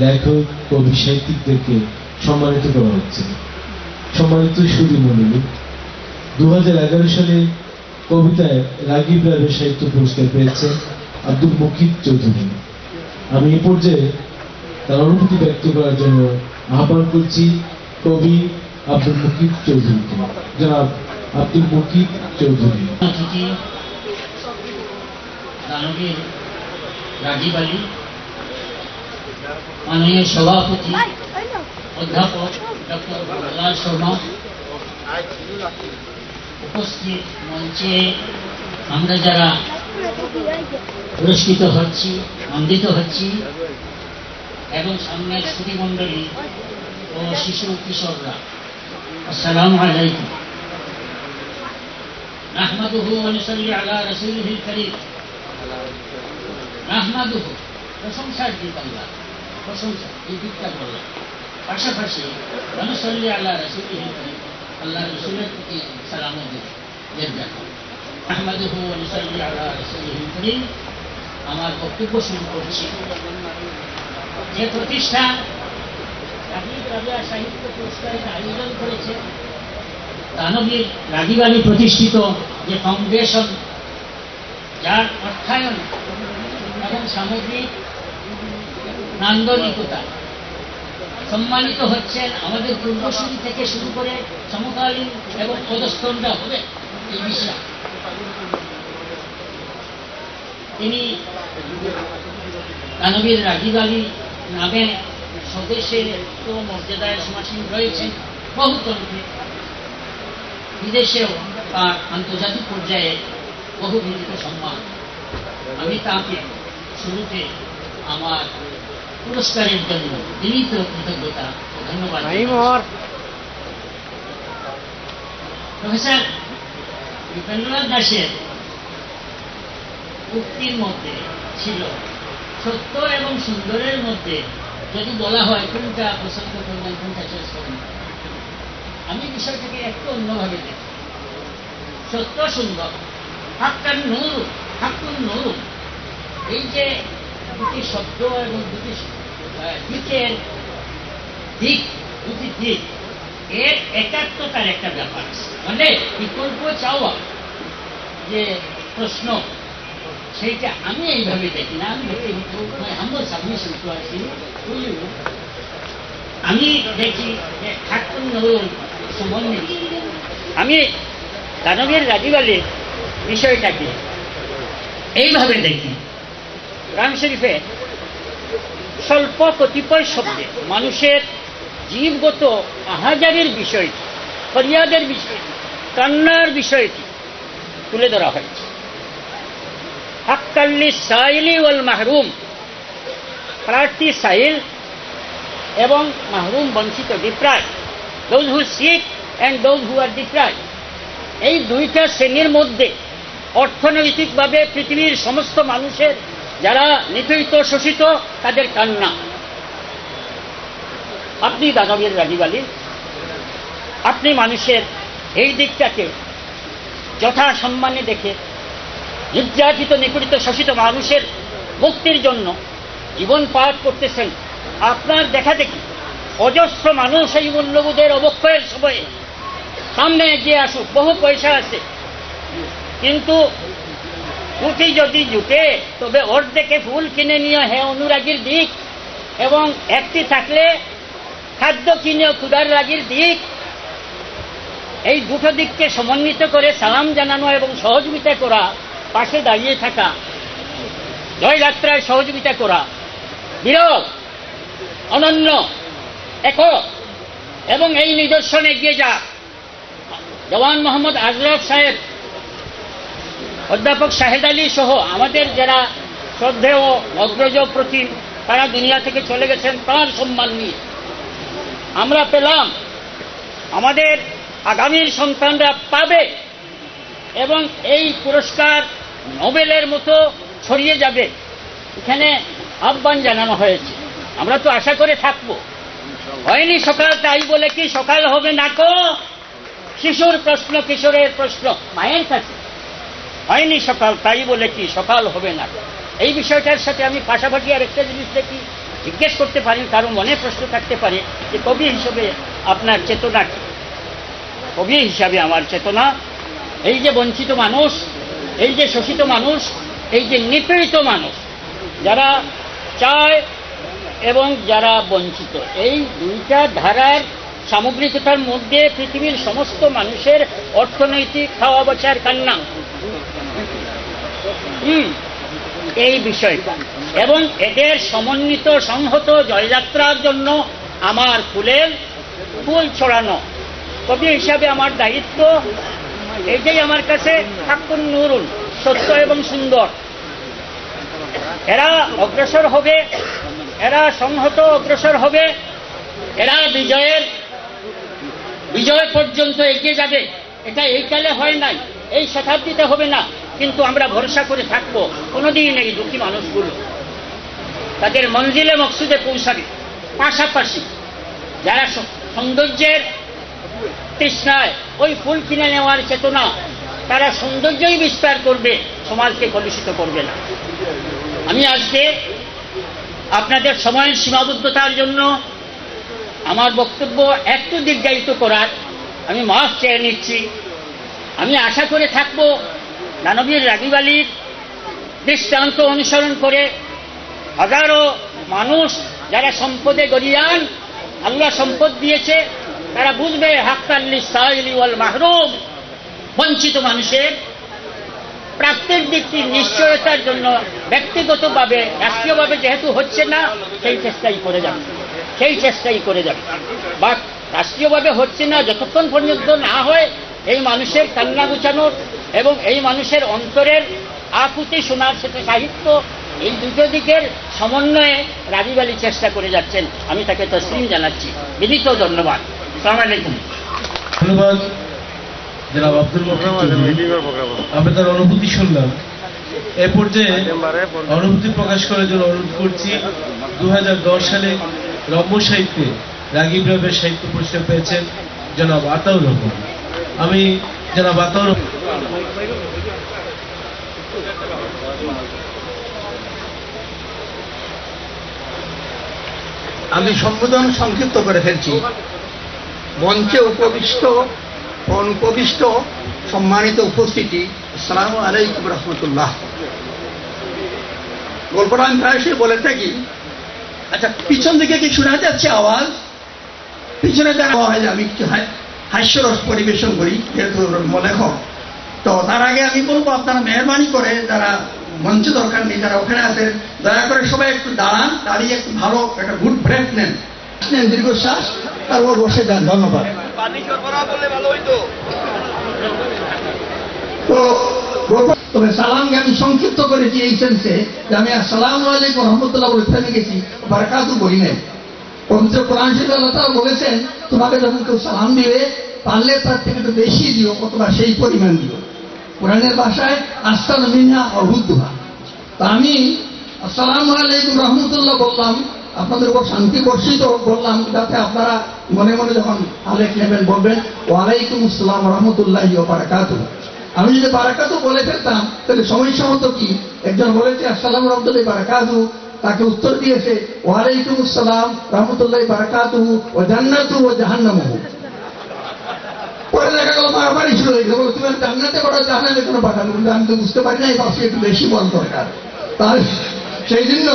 লেখক কবি সাহিত্যিকদেরকে সম্মানিত করা হচ্ছে। সম্মানিত সুদী মন্ডলী দু সালে কবিতায় রাগিব রাবের সাহিত্য পুরস্কার পেয়েছেন আব্দুল মুকিব চৌধুরী। আমি এই পর্যায়ে তার অনুভূতি ব্যক্ত করার জন্য আহ্বান করছি কবি আব্দুল মুকিব চৌধুরীকে। জনাব আব্দুল মুকিব চৌধুরী। দানবীর আলী মাননীয় সভাপতি অধ্যাপক ডক্টর প্রহ্লাদ শর্মা উপস্থিত মঞ্চে আমরা যারা পুরস্কৃত হচ্ছি নন্দিত হচ্ছি এবং সামনের সুধীমণ্ডলী ও শিশু কিশোররা আসসালামু আলাইকুম نحمده ونصلي على رسوله الكريم نحمده প্রশংসার দিক আল্লাহ প্রশংসা, এই দিকটা বললাম পাশাপাশি অনুসল্লি আল্লাহ করিম আল্লাহ রসুলের প্রতি সালাম এর দেখা আহমদহু অনুসল্লি আল্লাহ আমার বক্তব্য শুরু করছি। যে রাজা সাহিত্য পুরস্কারের আয়োজন করেছে, দানবীর রাগিবাণী প্রতিষ্ঠিত যে ফাউন্ডেশন, যার অর্থায়ন এবং সামগ্রিক নান্দনিকতা। সম্মানিত হচ্ছেন আমাদের পূর্বসূরি থেকে শুরু করে সমকালীন এবং পদস্থনটা হবে এই বিষয় তিনি দানবীর রাগিব আলী নামে স্বদেশে তো মর্যাদায় সমাসীন রয়েছেন বহুতন্ত্রে। বিদেশেও তার আন্তর্জাতিক পর্যায়ে বহু বিদিত সম্মান। আমি তাকে শুরুতে আমার পুরস্কারের জন্য বিনীত কৃতজ্ঞতা ধন্যবাদ প্রফেসর উপেন্দ্রনাথ দাসের উক্তির মধ্যে ছিল সত্য এবং সুন্দরের মধ্যে যদি বলা হয় কোনটা পছন্দ করবেন কোনটা চয়েস করবেন আমি বিষয়টাকে একটু অন্যভাবে দেখি সত্য সুন্দর হাক্কার নূর হাক্কুন নূর এই যে দুটি শব্দ এবং দুটি দিকের দিক দুটি দিক। এর একাত্মতার একটা ব্যাপার মানে বিকল্প চাওয়া যে প্রশ্ন, সেইটা আমি এইভাবে দেখি না। আমি দেখি আমার সাবমিশন তো আছি। আমি দেখি যে ঠাকুর সমন্বিত আমি দানবীর রাজীব আলীর বিষয়টাকে এইভাবে দেখি। কোরআন শরীফে স্বল্প কতিপয় শব্দে মানুষের জীবগত আহাজারির বিষয়টি, ফরিয়াদের বিষয়টি, কান্নার বিষয়টি তুলে ধরা হয়েছে। হাক্কাল্লি সাইলি ওয়াল মাহরুম প্রার্থী সাইল এবং মাহরুম বঞ্চিত deprive those who seek and those who are deprive এই দুইটা শ্রেণির মধ্যে অর্থনৈতিকভাবে পৃথিবীর সমস্ত মানুষের যারা নিপীড়িত, শোষিত, তাদের কান্না। আপনি দানবীর রাজীব আলী, আপনি মানুষের এই দিকটাকে যথা সম্মানে দেখে নির্যাতিত, নিপীড়িত, শোষিত মানুষের মুক্তির জন্য জীবন পাঠ করতেছেন, আপনার দেখা দেখি অজস্র মানুষ এই মূল্যবোধের অবক্ষয়ের সময়ে সামনে এগিয়ে আসুক, বহু পয়সা আছে। কিন্তু দুটি যদি জুটে, তবে অর্ধেকে ফুল কিনে নিয়ে হে অনুরাগীর দিক। এবং একটি থাকলে খাদ্য কিনে ক্ষুদার রাগীর দিক। এই দুটো দিককে সমন্বিত করে সালাম জানানো এবং সহযোগিতা করা, পাশে দাঁড়িয়ে থাকা। জয়যাত্রায় সহযোগিতা করা। বিরল, অনন্য, একক, এবং এই নিদর্শন এগিয়ে যা জওয়ান মোহাম্মদ আজরফ সাহেব অধ্যাপক শাহেদ আলী সহ আমাদের যারা শ্রদ্ধেয় অগ্রজ প্রতিম তারা দুনিয়া থেকে চলে গেছেন, তার সম্মান নিয়ে আমরা পেলাম আমাদের আগামীর সন্তানরা পাবে এবং এই পুরস্কার নোবেলের মতো ছড়িয়ে যাবে, এখানে আহ্বান জানানো হয়েছে। আমরা তো আশা করে থাকব। হয়নি সকাল তাই বলে কি সকাল হবে না কো? শিশুর প্রশ্ন, কিশোরের প্রশ্ন, মায়ের কাছে। হয়নি সকাল, তাই বলে কি সকাল হবে না? এই বিষয়টার সাথে আমি পাশাপাশি আর একটা জিনিস দেখি, জিজ্ঞেস করতে পারেন কারও মনে প্রশ্ন থাকতে পারে যে কবি হিসেবে আপনার চেতনা কি? কবি হিসাবে আমার চেতনা, এই যে বঞ্চিত মানুষ, এই যে শোষিত মানুষ, এই যে নিপীড়িত মানুষ, যারা চায় এবং যারা বঞ্চিত, এই দুইটা ধারার সামগ্রিকতার মধ্যে পৃথিবীর সমস্ত মানুষের অর্থনৈতিক খাওয়া বাঁচার কান্না। এই বিষয়টা এবং এদের সমন্বিত সংহত জয়যাত্রার জন্য আমার ফুলের ফুল ছড়ানো। কবি হিসাবে আমার দায়িত্ব এটাই আমার কাছে ঠাকুর নুরুল, সত্য এবং সুন্দর। এরা অগ্রসর হবে, এরা সংহত অগ্রসর হবে, এরা বিজয়ের, বিজয় পর্যন্ত এগিয়ে যাবে। এটা এই কালে হয় নাই, এই শতাব্দীতে হবে না। কিন্তু আমরা ভরসা করে থাকব, কোনোদিন এই দুঃখী মানুষগুলো। তাদের মঞ্জিলে মকসুদে পৌঁছাবে। পাশাপাশি যারা সৌন্দর্যের তৃষ্ণায় ওই ফুল কিনে নেওয়ার চেতনা, তারা সৌন্দর্যই বিস্তার করবে, সমাজকে কলুষিত করবে না। আমি আজকে আপনাদের সময়ের সীমাবদ্ধতার জন্য আমার বক্তব্য একটু দীর্ঘায়িত করার আমি মাফ চেয়ে নিচ্ছি। আমি আশা করে থাকব দানবীর রাগিবালির দৃষ্টান্ত অনুসরণ করে হাজারো মানুষ যারা সম্পদে গরিয়ান, আল্লাহ সম্পদ দিয়েছে, তারা বুঝবে হাক্কাল্লি সাইলি ওয়াল মাহরুম, বঞ্চিত মানুষের প্রাপ্তির দিকটির নিশ্চয়তার জন্য ব্যক্তিগতভাবে, রাষ্ট্রীয়ভাবে যেহেতু হচ্ছে না, সেই চেষ্টাই করে যাবে। সেই চেষ্টাই করে যাবে। বা রাষ্ট্রীয়ভাবে হচ্ছে না, যতক্ষণ পর্যন্ত না হয়, এই মানুষের কান্না গুছানোর এবং এই মানুষের অন্তরের আকুতি শোনার সেটা সাহিত্য এই দুটো দিকের সমন্বয়ে রাজীব আলী চেষ্টা করে যাচ্ছেন। আমি তাকে তসলিম জানাচ্ছি। বিনীত ধন্যবাদ। সালাম আলাইকুম। ধন্যবাদ। জনাব আব্দুল অনুভূতি শুনলাম। এ পর্যায়ে অনুভূতি প্রকাশ করার জন্য অনুরোধ করছি দু হাজার দশ সালে রম্য সাহিত্যে রাগিব রাবের সাহিত্য পুরস্কার পেয়েছেন জনাব আতাউর রহমান। আমি আতাউর আমি সম্বোধন সংক্ষিপ্ত করে ফেলছি। মঞ্চে উপবিষ্ট অনুপবিষ্ট সম্মানিত উপস্থিতি। আসসালামু আলাইকুম রহমতুল্লাহ। গল্পটা আমি প্রায়শই বলে থাকি। আচ্ছা পিছন দিকে কি শোনা যাচ্ছে আওয়াজ? পিছনে যারা হয় যে আমি একটু হাই- হাস্যরস পরিবেশন করি যেহেতু লেখক তো তার আগে আমি বলব আপনারা মেহরবানি করে যারা মঞ্চ দরকার নেই যারা ওখানে আছেন দয়া করে সবাই একটু দাঁড়ান দাঁড়িয়ে একটু ভালো একটা গুড ব্রেক নেন। নেন দীর্ঘশ্বাস তারপর বসে যান ধন্যবাদ। তো তবে সালামকে আমি সংক্ষিপ্ত করেছি এই সেন্সে যে আমি আসসালাম আলাইকুম রহমতুল্লাহ বলে থেমে গেছি বারাকাতু বলি নাই। পবিত্র কোরআন শরীফে আল্লাহ বলেছেন, তোমাকে যখন কেউ সালাম দিবে, পারলে তার থেকে একটু বেশি দিও, অথবা সেই পরিমাণ দিও। কোরআনের ভাষায়, আস্তান মিনা অবুদ্ধা তা আমি, আসসালাম আলাইকুম রহমতুল্লাহ বললাম, আপনাদের উপর শান্তি বর্ষিত বললাম, যাতে আপনারা মনে মনে যখন আলেখ নেবেন বলবেন, ওয়ালাইকুম আসসালাম রহমতুল্লাহ বারাকাতু আমি যদি বারাকাতু বলে ফেলতাম, তাহলে সমস্যা হতো কি? একজন বলেছে আসসালাম রহমতুল্লাহ বারাকাতু তাকে উত্তর দিয়েছে, ওয়ালাইকুম আসসালাম, রহমতুল্লাহ বারাকাতু ও জান্নাতু ও জাহান্নামু পরে দেখা গেল, মারামারি শুরু হয়ে গেল তুমি জান্নাতে করা জাহান্নামে কোনো নেই। কিন্তু আমি তো বুঝতে পারি না এই পাশে একটু বেশি বল দরকার। তার সেই জন্য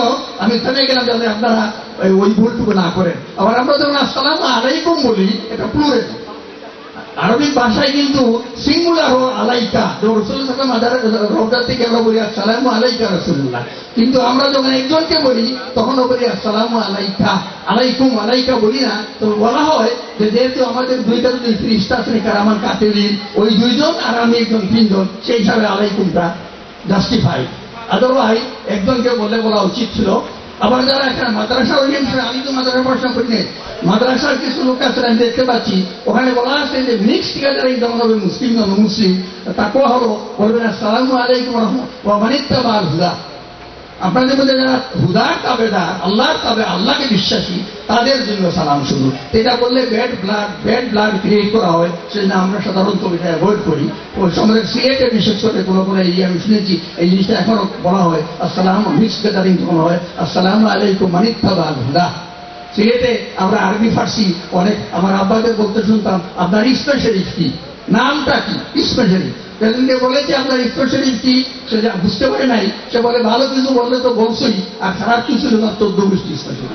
আমি থেমে গেলাম, যাতে আপনারা ওই ওই ভুলটুকু না করেন। আবার আমরা যখন আসসালাম আলাইকুম বলি, এটা প্লুরেল আরবিক ভাষায় কিন্তু সিঙ্গুলার ও আলাইকা। রসুল সালাম রোজা থেকে আমরা বলি, আসসালাম আলাইকা রসুল্লাহ কিন্তু আমরা যখন একজনকে বলি তখনও বলি, আসসালাম আলাইকা। আলাইকুম আলাইকা বলি না। তো বলা হয় যে, যেহেতু আমাদের দুইটা যদি ফ্রিস্টা শ্রেণীকার আমার কাতেরিন ওই দুইজন আর আমি একজন তিনজন, সেই হিসাবে আলাইকুমটা জাস্টিফাই আদারওয়াইজ একজনকে বলে বলা উচিত ছিল আবার যারা এখানে মাদ্রাসা ওরিয়েন্টেড আমি তো মাদ্রাসা পড়াশোনা করি নাই। মাদ্রাসার কিছু লোক আছে, আমি দেখতে পাচ্ছি। ওখানে বলা আছে যে মিক্সড ঠিকাদার যেমন হবে মুসলিম নন মুসলিম। তাকেও হলো? বলবেন আসসালামু আলাইকুম রহমান ওয়া মানিত্তাবা আল হুদা আপনাদের মধ্যে যারা হুদার তাবেদার, আল্লাহর তাবে, আল্লাহকে বিশ্বাসী, তাদের জন্য সালাম শুধু এটা বললে bad blood bad blood create করা হয়। সেজন্য আমরা সাধারণত এটা অ্যাভয়েড করি। ওই সময় সিলেটে বিশেষ করে কোনো কোনো এই আমি শুনেছি, এই জিনিসটা এখনও বলা হয়। আসসালাম মিক্স গ্যাদারিং যখন হয়। আসসালাম আলাইকুম মানিকতাবা হুদা সিলেটে আমরা আরবি, ফার্সি অনেক, আমার আব্বাকে বলতে শুনতাম, আপনার স্পেশালিস্ট কি? নামটা কি? শরীফ সেদিনকে বলেছে আপনার শরীফ কি? সে যা বুঝতে পারে নাই। সে বলে, ভালো কিছু বললে তো বলছই, আর খারাপ কিছু তার চোদ্দ গোষ্ঠী শরীফ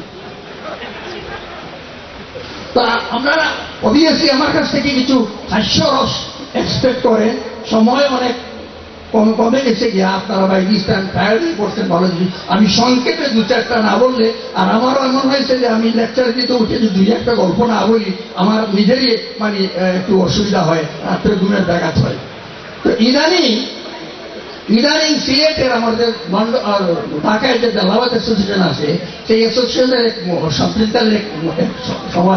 তা আপনারা অবভিয়াসলি আমার কাছ থেকে কিছু হাস্যরস এক্সপেক্ট করেন সময় অনেক কম কমে গেছে গিয়ে আপনারা দিস টাইম টায়ার্ড হয়ে পড়ছেন ভালো জিনিস। আমি সংক্ষেপে দু চারটা না বললে, আর আমারও এমন হয়েছে যে, আমি লেকচার দিতে উঠে যদি দুই একটা গল্প না বলি, আমার নিজেরই মানে একটু অসুবিধা হয়, রাত্রে ঘুমের ব্যাঘাত হয়। ইদানিং ইদানিং সিলেটের আমাদের ঢাকায় যে আছে, সেই অ্যাসোসিয়েশনের এক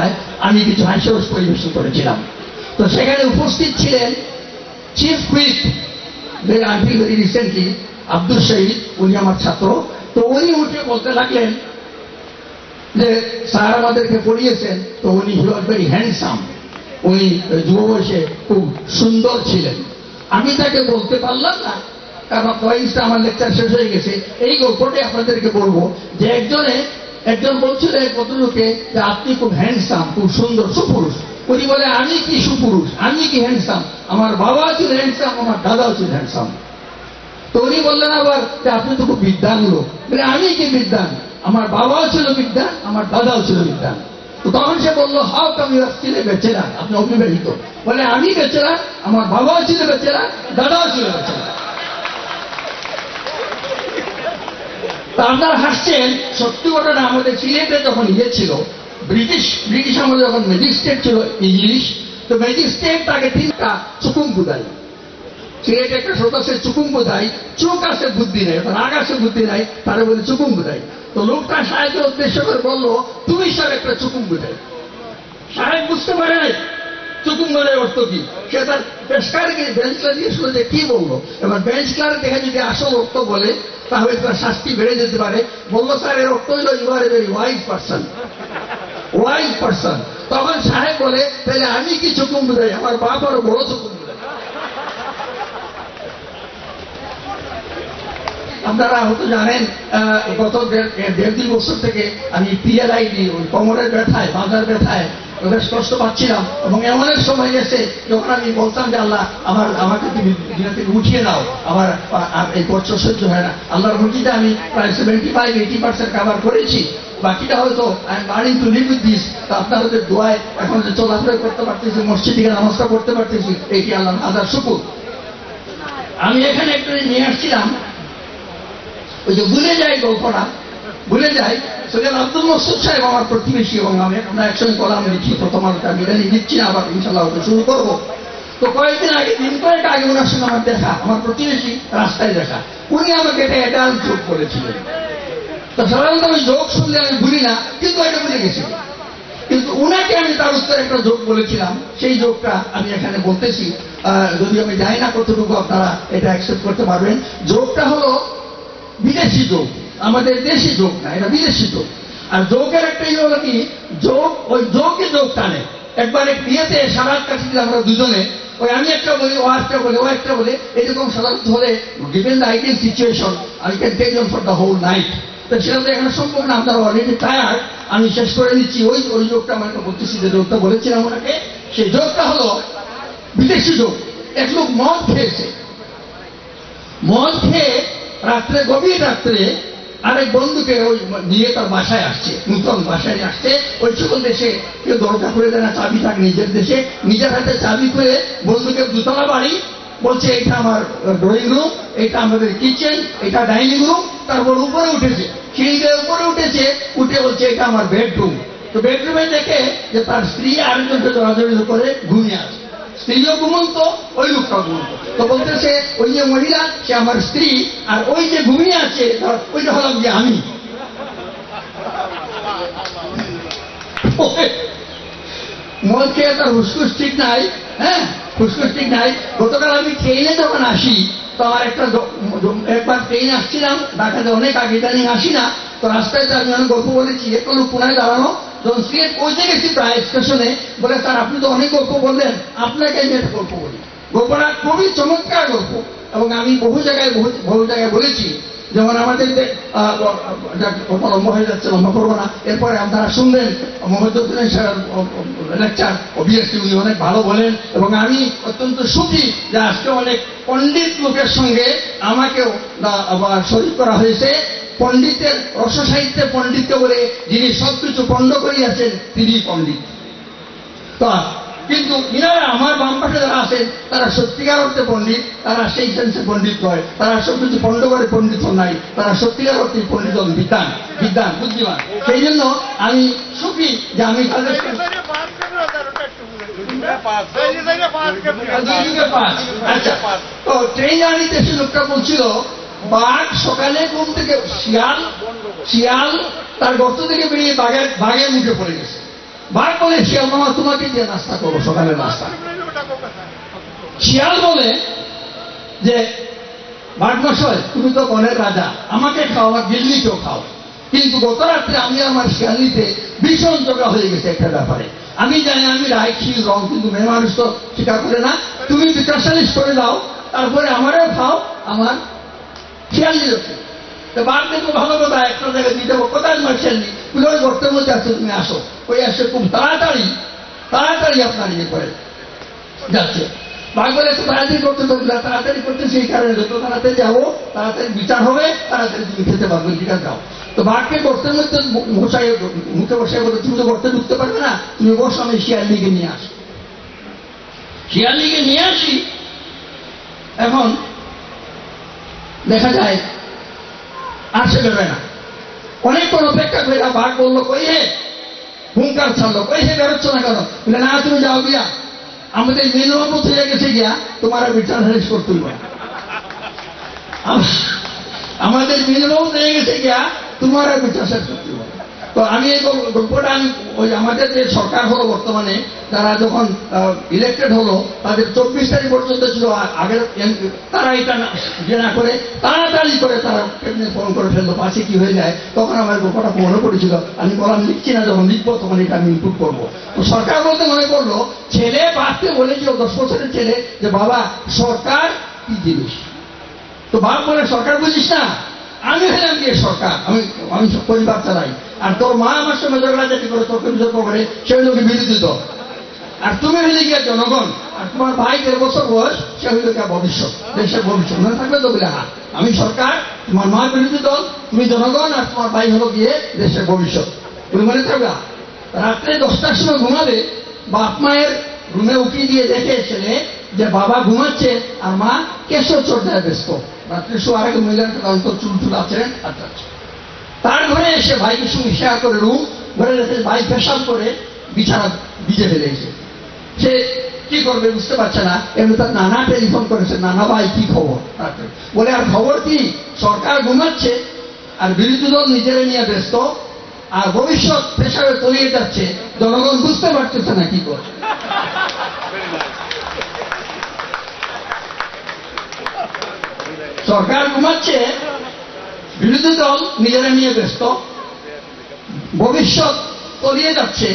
এক আমি কিছু হাস্যরস পরিবেশন করেছিলাম। তো সেখানে উপস্থিত ছিলেন চিফ হুইপ আনটি ভেরি রিসেন্টলি আব্দুল শহীদ, উনি আমার ছাত্র। তো উনি উঠে বলতে লাগলেন যে, স্যার আমাদেরকে পড়িয়েছেন। তো উনি হি ওয়াজ ভেরি হ্যান্ডসাম উনি যুব বয়সে খুব সুন্দর ছিলেন। আমি তাকে বলতে পারলাম না। কারণ কয়েকটা আমার লেকচার শেষ হয়ে গেছে। এই গল্পটাই আপনাদেরকে বলব যে একজনে, একজন বলছিল এক ভদ্রলোকে যে আপনি খুব হ্যান্ডসাম খুব সুন্দর, সুপুরুষ। উনি বলে, আমি কি সুপুরুষ? আমি কি হ্যান্ডসাম আমার বাবাও ছিল হ্যান্ডসাম আমার দাদাও ছিল হ্যান্ডসাম তো উনি বললেন আবার যে আপনি তো খুব বিদ্যান লোক। আমি কি বিদ্যান আমার বাবাও ছিল বিদ্যান আমার দাদাও ছিল বিদ্যান তখন সে বলল কাম ইউ ছিলে বেচেরা আপনি অবিবাহিত বলে, আমি বেচেরা আমার বাবাও ছিল বেচেরা দাদাও ছিল বেচেরা আপনারা হাসছেন, সত্যি ঘটনা আমাদের সিলেটে যখন ইয়ে ছিল, ব্রিটিশ ব্রিটিশ আমাদের যখন ম্যাজিস্ট্রেট ছিল ইংলিশ, তো ম্যাজিস্ট্রেট তাকে তিনটা চুকুম বুদাই বুদ্ধি নাই বলে চুকুম তো লোকটা উদ্দেশ্য করে বলল, তুমি সব একটা চুকুম সাহেব বুঝতে পারে নাই চুকুম অর্থ কি। সে তার বেঞ্চ যে, কি বলল? এবার বেঞ্চ দেখে যদি আসল অর্থ বলে, তাহলে তার শাস্তি বেড়ে যেতে পারে। বলল, স্যার, এর অর্থ হইল you are a very wise person wise person তখন সাহেব বলে, তাহলে আমি কি চুকুম বুঝাই আমার বাপ আরও বড় চুকুম বুঝাই আপনারা হয়তো জানেন গত দেড় দুই বছর থেকে আমি পিএলআইডি ওই কোমরের ব্যথায় বাজার ব্যথায় বেশ কষ্ট পাচ্ছিলাম এবং এমন এক সময় গেছে যখন আমি বলতাম যে, আল্লাহ, আমার আমাকে তুমি দুনিয়া থেকে উঠিয়ে নাও আমার, আর এই কষ্ট সহ্য হয় না। আল্লাহর মুটিতে আমি প্রায় seventy five eighty percent cover করেছি। বাকিটা হয়তো I am learning to live with this. তা আপনাদের দোয়ায় এখন যে চলাফেরা করতে পারতেছি, মসজিদে গিয়ে নামাজটা করতে পারতেছি এইটি আল্লাহ আদার শুকুর। আমি এখানে একটু নিয়ে আসছিলাম ওই যে ভুলে যাই গল্পটা, ভুলে যাই সেখানে আব্দুল মসুদ সাহেব আমার প্রতিবেশী এবং আমি আমরা একসঙ্গে কলাম লিখি প্রথম আলোটা জানি দিচ্ছি না আবার ইনশাল্লাহ ওটা শুরু করব। তো কয়েকদিন আগে, দিন কয়েক আগে ওনার সঙ্গে আমার দেখা, আমার প্রতিবেশী রাস্তায় দেখা। উনি আমাকে এটা অ্যাডাল্ট যোগ করেছিলেন তো সাধারণত আমি যোগ শুনলে আমি ভুলি না, কিন্তু এটা ভুলে গেছি কিন্তু উনাকে আমি তার উত্তরে একটা যোগ বলেছিলাম, সেই যোগটা আমি এখানে বলতেছি। যদি আমি জানি না কতটুকু আপনারা এটা অ্যাকসেপ্ট করতে পারবেন। যোগটা হলো বিদেশি যোগ। আমাদের দেশি যোগ না, এটা বিদেশি যোগ। আর যোগের একটা ইয়ে হলো কি? যোগ, ওই যোগকে যোগ টানে। একবার এক বিয়েতে সারাত কাছে আমরা দুজনে, ওই আমি একটা বলি, ও একটা বলে, ও একটা বলে, এরকম সাধারণত হলে given the ideal situation I can take for the whole night তো সেটা তো এখানে সম্ভব না আপনারা অলরেডি টায়ার্ড আমি শেষ করে দিচ্ছি, ওই ওই যোগটা আমাকে বলতেছি, যে যোগটা বলেছিলাম ওনাকে, সেই যোগটা হলো বিদেশি যোগ। এক লোক মদ খেয়েছে। মদ খেয়ে রাত্রে, গভীর রাত্রে আরেক বন্ধুকে ওই নিয়ে তার বাসায় আসছে, নূতন বাসায় আসছে। ওই সকল দেশে কেউ দরজা করে দেয় না চাবি থাকে, নিজের দেশে। নিজের হাতে চাবি করে বন্ধুকে দুতলা বাড়ি বলছে, এটা আমার ড্রয়িং রুম এটা আমাদের কিচেন এটা ডাইনিং রুম তারপর উপরে উঠেছে, সিঁড়িতে উপরে উঠেছে, উঠে বলছে, এটা আমার বেডরুম তো বেডরুমে দেখে যে তার স্ত্রী আরেকজনকে জড়াজড়ি করে ঘুমিয়ে আছে। স্ত্রীও ঘুমন্ত, ওই লোকটাও ঘুমন্ত। তো বলতেছে, ওই যে মহিলা, সে আমার স্ত্রী, আর ওই যে ঘুমিয়ে আছে ওইটা হলাম যে আমি। মদ খেয়ে তার হুসকুস ঠিক নাই হ্যাঁ? হুসকুস ঠিক নাই। গতকাল আমি ট্রেনে যখন আসি, তো আমার একটা একবার ট্রেন আসছিলাম, ঢাকাতে অনেক আগে আসি না, তো রাস্তায় তো আমি অনেক গল্প বলেছি একটু লোক পুনায় দাঁড়ানো গেছি প্রায় স্টেশনে বলে, স্যার, আপনি তো অনেক গল্প বললেন, আপনাকে আমি একটা গল্প বলি। খুবই চমৎকার গল্প, এবং আমি বহু জায়গায়, বহু বহু জায়গায় বলেছি, যেমন আমাদের লম্বা হয়ে যাচ্ছে, লম্বা করব না, এরপরে আপনারা শুনবেন, মোহাম্মদ সাহেব লেকচার উনি অনেক ভালো বলেন, এবং আমি অত্যন্ত সুখী যে আজকে অনেক পণ্ডিত লোকের সঙ্গে আমাকেও শরীর করা হয়েছে পণ্ডিতের রস সাহিত্যে পণ্ডিত বলে যিনি সবকিছু পণ্ড করিয়াছেন তিনি পণ্ডিত। তা কিন্তু ইনারা আমার বাম পাশে যারা আছেন তারা সত্যিকার অর্থে পণ্ডিত তারা সেই সেন্সে পণ্ডিত নয় তারা সব কিছু পণ্ড করে পণ্ডিত নাই তারা সত্যিকার অর্থে পণ্ডিত হন বিদ্যান বিদ্যান বুদ্ধিমান। সেই জন্য আমি সুখী যে আমি তাদের আচ্ছা তো ট্রেন জার্নিতে সে লোকটা বলছিল বাঘ সকালে ঘুম থেকে শিয়াল শিয়াল তার গর্ত থেকে বেরিয়ে বাঘের বাঘের মুখে পড়ে গেছে। বাঘ বলে, শিয়াল মামা, তোমাকে দিয়ে নাস্তা করব, সকালের নাস্তা। শিয়াল বলে যে বাঘ মশাই তুমি তো বনের রাজা, আমাকে খাও, আমার গিল্লিকেও খাও। কিন্তু গত রাত্রে আমি আমার শিয়ালিতে ভীষণ জোগা হয়ে গেছে একটা ব্যাপারে। আমি জানি আমি রাইট শিল রং কিন্তু মেয়ে মানুষ তো স্বীকার করে না। তুমি বিচার সালিশ করে দাও, তারপরে আমারও খাও, আমার শিয়ালি রয়েছে তো বাঘ দেখো ভালো কথা একটা জায়গায় দিতে হবে। কোথায় তোমার শিয়ালি তুমি ওই গর্তের মধ্যে আছো, তুমি আসো। ওই আসে খুব তাড়াতাড়ি তাড়াতাড়ি আপনার ইয়ে করে, যাচ্ছে। বলে, একটু তাড়াতাড়ি করতে তো তাড়াতাড়ি করতে সেই কারণে যত তাড়াতাড়ি যাব, তাড়াতাড়ি বিচার হবে, তাড়াতাড়ি তুমি খেতে পারবে আছে যাও তো বাঘকে গর্তের মধ্যে মশাই, মুখে বসে বলে তুমি তো গর্তে ঢুকতে পারবে না, তুমি বসো, আমি শিয়ালিকে নিয়ে আসি। শিয়ালিকে নিয়ে আসি। এখন দেখা যায়, আর সে বেরোয় না অনেকক্ষণ অপেক্ষা করে বাঘ বলল, কই হে হুঙ্কার ছাড়লো, কই হে, বেরোচ্ছ না কেন বলে, না, তুমি যাও গিয়া আমাদের মেনবাবু থেকে গেছে গিয়া, তোমার বিচার হারিস করতে না। আম- আমাদের মিনিমাম থেকে গেছে গিয়া, তোমার বিচার শেষ করতে না। তো আমি এই গল্পটা আমি ওই আমাদের যে সরকার হলো বর্তমানে, তারা যখন ইলেক্টেড হলো, তাদের চব্বিশ তারিখ পর্যন্ত ছিল আগের তারা এটা না যে না করে, তাড়াতাড়ি করে তারা কেমনি ফোন করে ফেলল, পাশে কি হয়ে যায়, তখন আমার গল্পটা মনে পড়েছিল, আমি বললাম, লিখছি না, যখন লিখব তখন এটা আমি ইনপুট করব। তো সরকার বলতে মনে করল ছেলে বাঁচতে বলেছিল, দশ বছরের ছেলে, যে বাবা, সরকার কি জিনিস? তো বাপ বলে, সরকার বুঝিস না? আমি হলাম গিয়ে সরকার। আমি আমি পরিবার চালাই। আর তোর মা আমার সঙ্গে ঝগড়াঝাটি করে, তোকে বিতর্ক করে সে হইল কি বিরোধী আর তুমি হইলে গিয়ে জনগণ, আর তোমার ভাই দেড় বছর বয়স, সে হইল গিয়ে ভবিষ্যৎ, দেশের ভবিষ্যৎ। মনে থাকবে তো বলে হ্যাঁ আমি সরকার, তোমার মা বিরোধী দল, তুমি জনগণ, আর তোমার ভাই হলো গিয়ে দেশের ভবিষ্যৎ। তুমি মনে থাকবে। রাত্রে দশটার সময় ঘুমাবে, বাপ মায়ের রুমে উঠি দিয়ে দেখে ছেলে যে বাবা ঘুমাচ্ছে, আর মা কেশর চর্চায় ব্যস্ত। রাত্রে শোয়ার আগে মহিলার অন্ত চুল চুল আছে আচ্ছা আচ্ছা। তার ঘরে এসে ভাইকে সঙ্গে শেয়ার করে রুম, ঘরে রেখে ভাই পেশাব করে বিছানা ভিজে ফেলে এসে। সে কি করবে বুঝতে পারছে না, এমনি তার নানা টেলিফোন করেছে, নানা ভাই, কি খবর? বলে, আর খবর কি? সরকার ঘুমাচ্ছে, আর বিরোধী দল নিজেরা নিয়ে ব্যস্ত, আর ভবিষ্যৎ পেশাবে তলিয়ে যাচ্ছে। জনগণ বুঝতে পারতেছে না কি করছে। সরকার ঘুমাচ্ছে, বিরোধী দল নিজেরা নিয়ে ব্যস্ত, ভবিষ্যৎ তলিয়ে যাচ্ছে।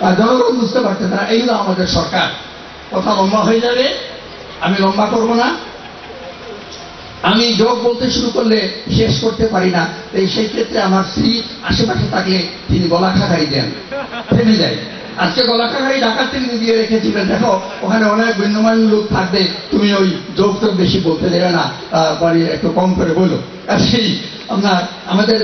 আর জনগণ বুঝতে পারছে না, এইগুলো আমাদের সরকার। কথা লম্বা হয়ে যাবে, আমি লম্বা করব না। আমি যোগ বলতে শুরু করলে শেষ করতে পারি না, তাই সেই ক্ষেত্রে আমার স্ত্রী আশেপাশে থাকলে তিনি গলা খাকাই দেন, থেমে যায়। আজকে গলা খাকাই ঢাকার থেকে দিয়ে রেখেছিলেন। দেখো, ওখানে অনেক গণ্যমান্য লোক থাকবে। তুমি ওই যোগ তো বেশি বলতে দেবে না। বাড়ি একটু কম করে বলো। আর সেই আপনার, আমাদের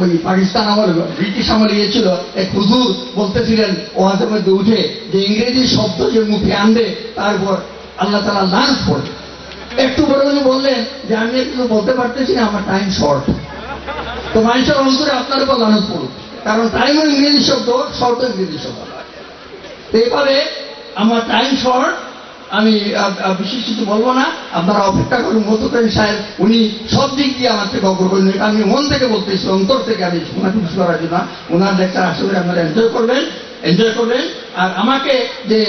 ওই পাকিস্তান আমল, ব্রিটিশ আমল গিয়েছিল এক হুজুর বলতেছিলেন ওয়াজের মধ্যে উঠে যে ইংরেজি শব্দ যে মুখে আনবে, তারপর আল্লাহ তালা লাঞ্চ পড়বে একটু বড় বললেন যে, আমি একটু বলতে পারতেছি না, আমার টাইম শর্ট তো মানুষের অন্তরে আপনার উপর লানত পড়ুক। কারণ টাইমও ইংরেজি শব্দ শর্ট ইংরেজি শব্দ। এবারে আমার টাইম শর্ট আমি বিশেষ কিছু বলব না। আপনারা অপেক্ষা করুন মতকেন সাহেব উনি সব দিক দিয়ে আমার থেকে অগ্র করেন আমি মন থেকে বলতেছি অন্তর থেকে আমি শোনা কিছু করার জন্য। ওনার লেকচার আসলে আপনারা এনজয় করবেন। এনজয় করবেন। আর আমাকে যে,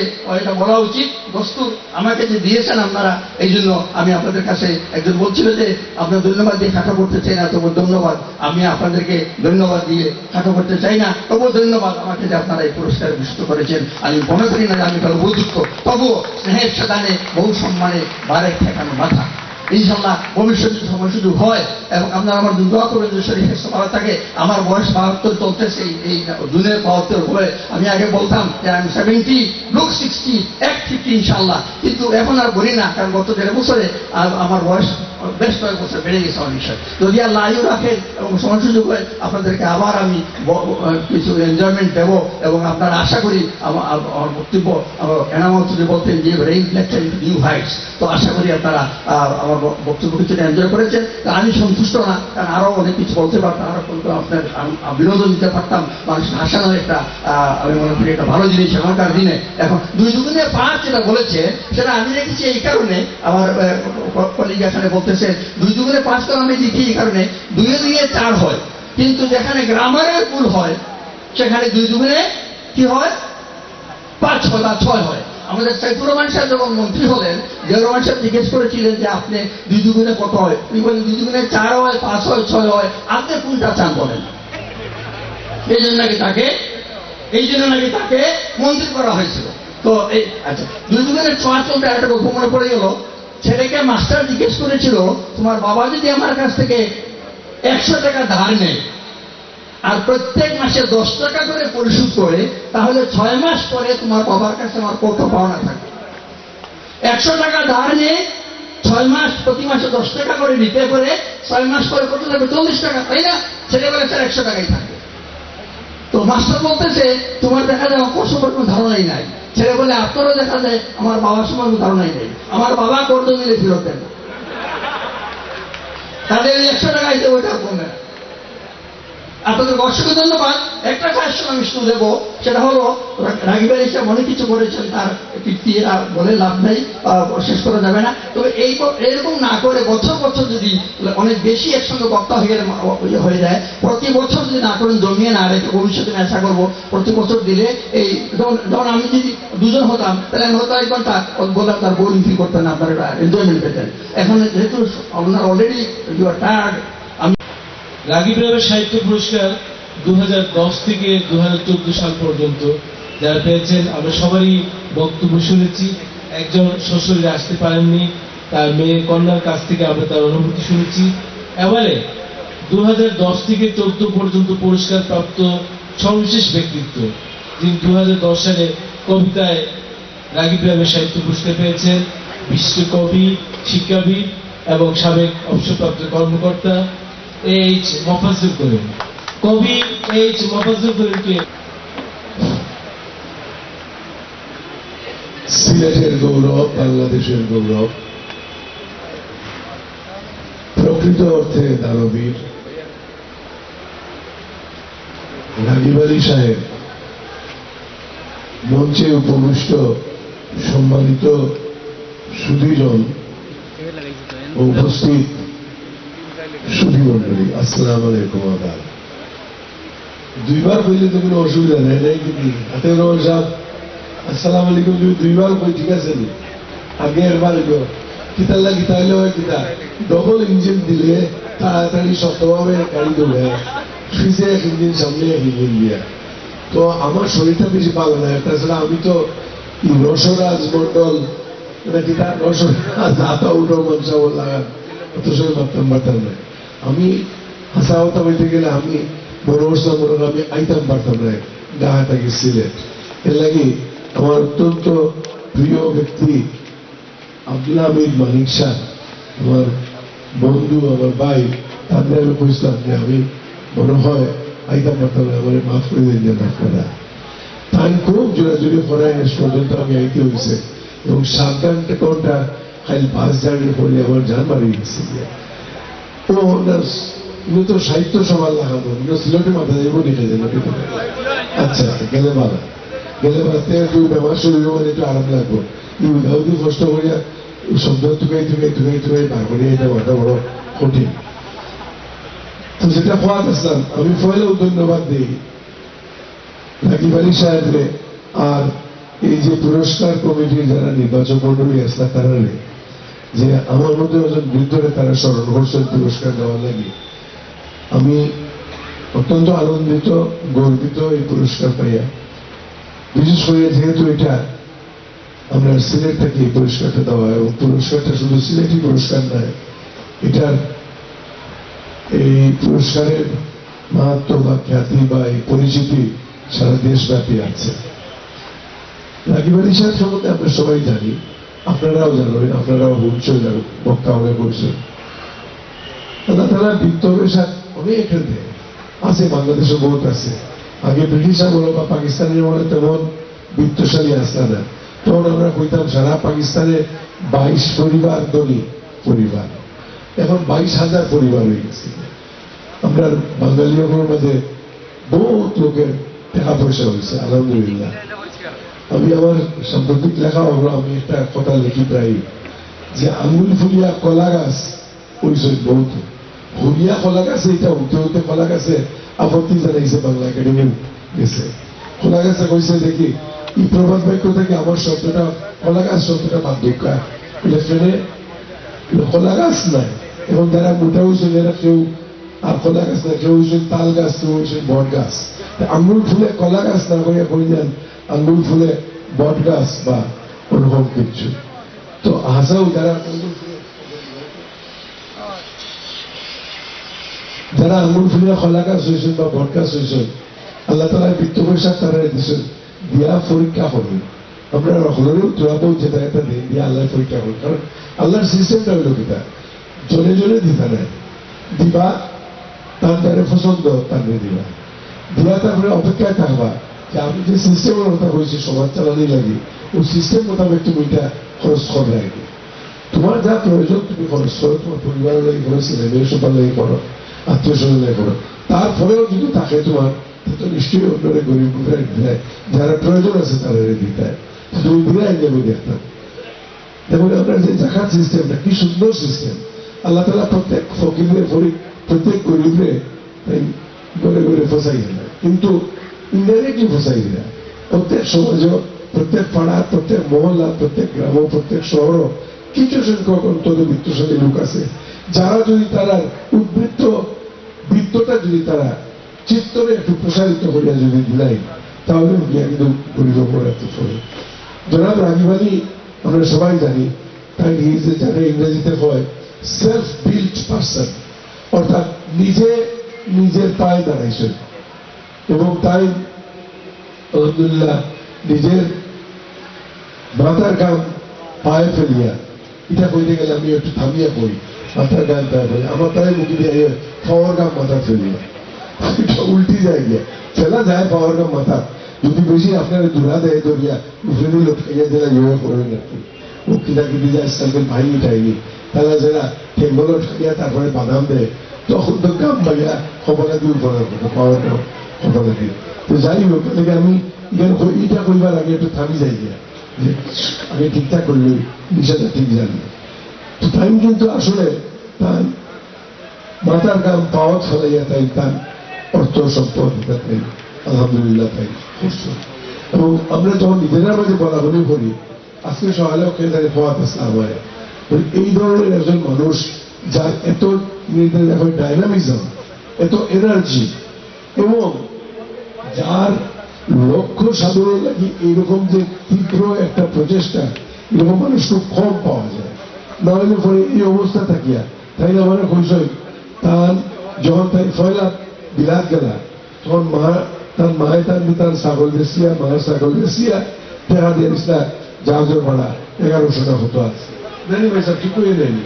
এটা বলা উচিত দস্তুর আমাকে যে দিয়েছেন আপনারা, এই জন্য আমি আপনাদের কাছে একজন বলছিল যে আপনার ধন্যবাদ দিয়ে খাটো করতে চাই না তবু ধন্যবাদ। আমি আপনাদেরকে ধন্যবাদ দিয়ে খাটো করতে চাই না তবু ধন্যবাদ আমাকে যে আপনারা এই পুরস্কার ভূষিত করেছেন। আমি মনে করি না যে আমি কারও উপযুক্ত তবুও স্নেহের সাদানে বহু সম্মানে বারে ঠেকানো মাথা। ইনশাল্লাহ ভবিষ্যতে সময় শুধু হয় এবং আপনারা আমার দোয়া করবেন যে শরীফ স্বাস্থ্য থাকে, আমার বয়স বাহাত্তর চলতেছে, এই- এই জুনের বাহাত্তর হয়ে আমি আগে বলতাম যে আমি সেভেন্টি লুক সিক্সটি এক ফিফটি ইনশাল্লাহ কিন্তু এখন আর বলি না, কারণ গত দেড় বছরে আর আমার বয়স বেশ কয়েক বছর বেড়ে গেছে আমার বিষয়। যদি আল্লাহ আয়ু রাখেন এবং সময় সুযোগ হয় আপনাদেরকে আবার আমি কিছু এনজয়মেন্ট দেবো এবং আপনারা আশা করি আমার বক্তব্য এনামত যদি বলতেন যে রেইন লেকচার নিউ হাইটস তো আশা করি আপনারা আমার বক্তব্য কিছুটা এনজয় করেছেন। তা আমি সন্তুষ্ট না, কারণ আরও অনেক কিছু বলতে পারতাম, আরও কিন্তু আপনার বিনোদন দিতে পারতাম। মানুষের হাসানোর একটা আমি মনে করি একটা ভালো জিনিস এখনকার দিনে। এখন দুই দুগুণে পাঁচ যেটা বলেছে, সেটা আমি রেখেছি এই কারণে। আমার কলিগ এখানে বলতেছে দুই দুগুণে পাঁচ তো আমি লিখি এই কারণে। দুয়ে দুয়ে চার হয়। কিন্তু যেখানে গ্রামারের ভুল হয়, সেখানে দুই দুগুণে কি হয়? পাঁচ হয় বা ছয় হয়। আমাদের সাইফুর রহমান সাহেব যখন মন্ত্রী হলেন জিয়াউর রহমান সাহেব জিজ্ঞেস করেছিলেন যে আপনি দুই দুগুণে কত হয়? উনি বলেন দুই দুগুণে চার হয়, পাঁচ হয়, ছয় হয়। আপনি কোনটা চান বলেন এই জন্য নাকি তাকে, এই জন্য নাকি তাকে মন্ত্রী করা হয়েছিল। তো এই আচ্ছা দুই দুগুণের ছয় চলতে একটা গল্প মনে পড়ে গেল। ছেলেকে মাস্টার জিজ্ঞেস করেছিল, তোমার বাবা যদি আমার কাছ থেকে একশো টাকা ধার নেয় আর প্রত্যেক মাসে দশ টাকা করে পরিশোধ করে, তাহলে ছয় মাস পরে তোমার বাবার কাছে আমার কত পাওনা থাকবে। একশো টাকা ধার নিয়ে ছয় মাস, প্রতি মাসে দশ টাকা করে নিতে করে ছয় মাস পরে কত থাকবে? চল্লিশ টাকা, তাই না? ছেলে ছেলেবেলা স্যার, একশো টাকাই থাকবে। তো মাস্টার বলতেছে, তোমার দেখা অপর সম্পর্কে কোনো ধারণাই নাই। ছেলে বলে আত্মরও দেখা যায়, আমার বাবার সম্পর্কে ধারণাই নেই আমার বাবা করতে দিলে ফেরত দেন। তাদের একশো টাকা হিসেবে ওইটা কমে। আপনাদের অসংখ্য ধন্যবাদ একটা কাজ আমি শুধু দেবো সেটা হলো, রাগিবের হিসাব অনেক কিছু করেছেন, তার কীর্তি আর বলে লাভ নেই শেষ করা যাবে না। তবে এই এরকম না করে বছর বছর যদি অনেক বেশি একসঙ্গে বক্তা হয়ে গেলে ইয়ে হয়ে যায়। প্রতি বছর যদি না করেন, জমিয়ে না রেখে ভবিষ্যতে আশা করব, প্রতি বছর দিলে এই যেমন আমি যদি দুজন হতাম, তাহলে আমি হয়তো এক ঘণ্টা বললাম তার বোরিং ফিল করতেন আপনার এনজয়মেন্ট পেতেন। এখন যেহেতু আপনার already you are tired Ragib রাবের সাহিত্য পুরস্কার দু হাজার দশ থেকে দু হাজার চোদ্দ সাল পর্যন্ত যারা পেয়েছেন, আমরা সবারই বক্তব্য শুনেছি। একজন শ্বশুরে আসতে পারেননি, তার মেয়ে কন্যার কাছ থেকে আমরা তার অনুভূতি শুনেছি। এবারে দু হাজার দশ থেকে চোদ্দ পর্যন্ত পুরস্কার প্রাপ্ত সর্বশেষ ব্যক্তিত্ব, যিনি দু হাজার দশ সালে কবিতায় রাগিব রাবের সাহিত্য পুরস্কার পেয়েছেন, বিশ্বকবি, শিক্ষাবিদ এবং সাবেক অবসরপ্রাপ্ত কর্মকর্তা। এইচ মফাজুল করিম কবি এইচ মফাজুল করিমকে সিলেটের গৌরব বাংলাদেশের গৌরব প্রকৃত অর্থে দানবীর রাগিব আলী সাহেব মঞ্চে উপবিষ্ট সম্মানিত সুধীজন ও উপস্থিত আসসালাম আলাইকুম আদাব দুইবার তো কোনো অসুবিধা নেই নাই কিন্তু হাতে রহমান সাহেব আসসালাম আলাইকুম দুইবার ঠিক আছে নি আগে একবার লাগি তাইলে হয় কিতা ডবল ইঞ্জিন দিলে তাড়াতাড়ি গাড়ি এক ইঞ্জিন সামনে এক ইঞ্জিন দিয়া তো আমার শরীরটা বেশি ভালো না তাছাড়া আমি তো রসরাজ মন্ডল মানে কিতা রসরাজ আতা উঠো মনসা লাগান অত সময় ভাবতাম পারতাম না আমি হাসা হতাম হইতে গেলে আমি বড় বড় মনে আমি আইতাম পারতাম না গাহাটাকে সিলেট এর লাগি আমার অত্যন্ত প্রিয় ব্যক্তি আব্দুল হামিদ মানিক শাহ, আমার বন্ধু, আমার ভাই, তাদের আমি বুঝতাম যে আমি মনে হয় আইতাম পারতাম না, আমার মাফ করে দিন যেন আপনারা। তাই খুব জোরাজুরি করায় পর্যন্ত আমি আইতে হয়েছে এবং সাবধান কোনটা, খালি বাস জার্নি করলে আমার জান মারি গেছে। সাহিত্য লাগাবো ইনি সিলেটে মাথা যাইব লিখে যাব আচ্ছা গেলে ভালো। গেলে বাঁচতে ব্যবহার শুরু হইব একটু আরাম লাগবো। উদাহরণ কষ্ট করিয়া শব্দ টুকাই টুকাই টুকাই টুকাই বার করিয়া এটা মাথা বড় কঠিন। তো আসলাম, আমি ফয়লেও ধন্যবাদ দিই রাকিব আলী সাহেবরে আর এই যে পুরস্কার কমিটির যারা নির্বাচন মন্ডলী আছে, তারা যে আমার মধ্যে একজন বৃদ্ধরে তারা স্মরণ করছেন পুরস্কার দেওয়ার লাগে। আমি অত্যন্ত আনন্দিত, গর্বিত এই পুরস্কার পাইয়া। বিশেষ করে যেহেতু এটা আমরা সিলেট থেকে এই পুরস্কারটা দেওয়া হয়, এবং পুরস্কারটা শুধু সিলেটি পুরস্কার নয়, এটার এই পুরস্কারের মাহাত্ম বা খ্যাতি বা এই পরিচিতি সারা দেশব্যাপী আছে। আলী সাহেব সম্বন্ধে আমরা সবাই জানি আপনারাও জানবেন আপনারাও বলছেন বক্তা মনে করছেন আল্লাহ তালা বিত্তবের সাথে অনেক আছে, বাংলাদেশে বহুত আছে। আগে ব্রিটিশ আমল বা পাকিস্তানের মনে তেমন বিত্তশালী আসতে না তখন আমরা কইতাম, সারা পাকিস্তানে বাইশ পরিবার ধনী পরিবার। এখন বাইশ হাজার পরিবার হয়ে গেছে। আমরা বাঙালিগুলোর মাঝে বহুত লোকের টাকা পয়সা হয়েছে, আলহামদুলিল্লাহ। আমি আমার সাম্প্রতিক লেখা আমি একটা কথা লিখি প্রায় যে আঙুল ফুলিয়া কলা গাছ হয়েছে বহুত। ফুলিয়া কলা গাছে, এটা উঠে উঠে কলা গাছে, আপত্তি জানাইছে বাংলা একাডেমি গেছে। কলা গাছে কইছে দেখি এই প্রবাদ বাক্য থেকে আমার শব্দটা, কলা গাছ শব্দটা বাধ্যকা লেফটেনে কলা গাছ নাই। এবং যারা মোটা হয়েছেন এরা কেউ আর কলা গাছ না কেউ হয়েছেন তাল গাছ কেউ হয়েছেন বট গাছ। আঙুল ফুলে কলা গাছ না করিয়া কইলেন আঙ্গুল ফুলে বট গাছ বা ওরকম কিছু। তো হাসাও যারা যারা আঙ্গুল ফুলিয়া কলা গাছ হয়েছেন বা বট গাছ হয়েছেন আল্লাহ তালা বৃত্ত পয়সা তারা দিচ্ছেন দিয়া পরীক্ষা করবেন আমরা হলেও তোরাবো যেটা একটা দিন দিয়া আল্লাহ পরীক্ষা করবেন কারণ আল্লাহর সিস্টেমটা হইল কিতা? জনে জনে দিতা নাই। দিবা, তার দ্বারে পছন্দ, তার দিবা। দিয়া তারপরে অপেক্ষায় থাকবা। যে আমি যে সিস্টেমের কথা বলছি, সমাজ চালানি লাগে। ওই সিস্টেম মোতাবেক তুমি এটা খরচ করে রাখবে তোমার যা প্রয়োজন, তুমি খরচ করো। তোমার পরিবারের লাগে করো ছেলে সবার লাগে করো আত্মীয় স্বজন লাগে করো তারপরেও যদি থাকে তোমার, তো নিশ্চয়ই অন্যরা গরিব দেয়। যারা প্রয়োজন আছে, তারা দিতে তুমি বিরাই নেবে দেখতাম যেমন আমরা যে জাকাত সিস্টেমটা কি সুন্দর সিস্টেম আল্লাহ তালা প্রত্যেক ফকিরের প্রত্যেক গরিবরে গড়ে গড়ে ফসাই কিন্তু ইন্ডাইরেক্টলি ফসাই না প্রত্যেক সমাজ প্রত্যেক পাড়া প্রত্যেক মহল্লা প্রত্যেক গ্রাম প্রত্যেক শহর কিছু সংখ্যক অন্তত বৃত্তশালী লোক আছে যারা যদি তারা উদ্বৃত্ত বৃত্তটা যদি তারা চিত্তরে একটু প্রসারিত করিয়া যদি দিলাই তাহলে গিয়া কিন্তু গরিব রাখতে পারে জনাব রাগিবাদী আমরা সবাই জানি তাই যে যারা ইংরেজিতে হয় সেলফ বিল্ড পার্সন অর্থাৎ নিজে নিজের পায়ে দাঁড়াইছেন এবং তাই আলহামদুলিল্লাহ নিজের মাথার গাম পায়ে ফেলিয়া, এটা কইতে গেলে আমি একটু থামিয়া কই মাথার গান পায়ে ফেলি আমার তাই মুখে দিয়ে খাওয়ার গাম মাথা ফেলিয়া, এটা উল্টি যায় গিয়া ফেলা যায় পাওয়ার গাম মাথা, যদি বেশি আপনার দূরা দেয় দরিয়া উফরে লটকাইয়া দিলা ইয়ে করে নাকি ও কিনা কিনি যায় সাইকেল ভাই উঠাইনি তারা যারা ঠেঙ্গল লটকাইয়া তারপরে বাদাম দেয়, তখন তো গাম ভাইয়া খবরা দিয়ে উপরে পাওয়ার গাম খবরা দিয়ে তো যাই হোক তাহলে আমি এখানে এটা কইবার আগে একটু থামি যাই যে আগে ঠিকঠাক করলে বিষয়টা ঠিক জানি। তো তাই কিন্তু আসলে তার মাতার গাম পাওয়া ফেলাইয়া তাই তার অর্থ সম্পদ তাই আলহামদুলিল্লাহ তাই এবং আমরা যখন নিজেরা মাঝে বলা বলি করি, আজকে সকালে ওকে তাদের হওয়া আসলাম হয় এই ধরনের একজন মানুষ যার এত ডাইনামিজম এত এনার্জি এবং যার লক্ষ্য সাধনের লাগে এইরকম যে তীব্র একটা প্রচেষ্টা, এরকম মানুষ খুব কম পাওয়া যায়। না হলে পরে এই অবস্থা থাকিয়া তাই আমার কইসই তার যখন তাই ফয়লা বিলাত গেলা, তখন মা, তার মায়ে তার তার ছাগল বেসিয়া মায়ের ছাগল বেসিয়া টাকা দিয়ে দিসলা জাহাজের ভাড়া এগারোশো টাকা হতো আছে জানি ভাই স্যার ঠিক করে নেয়নি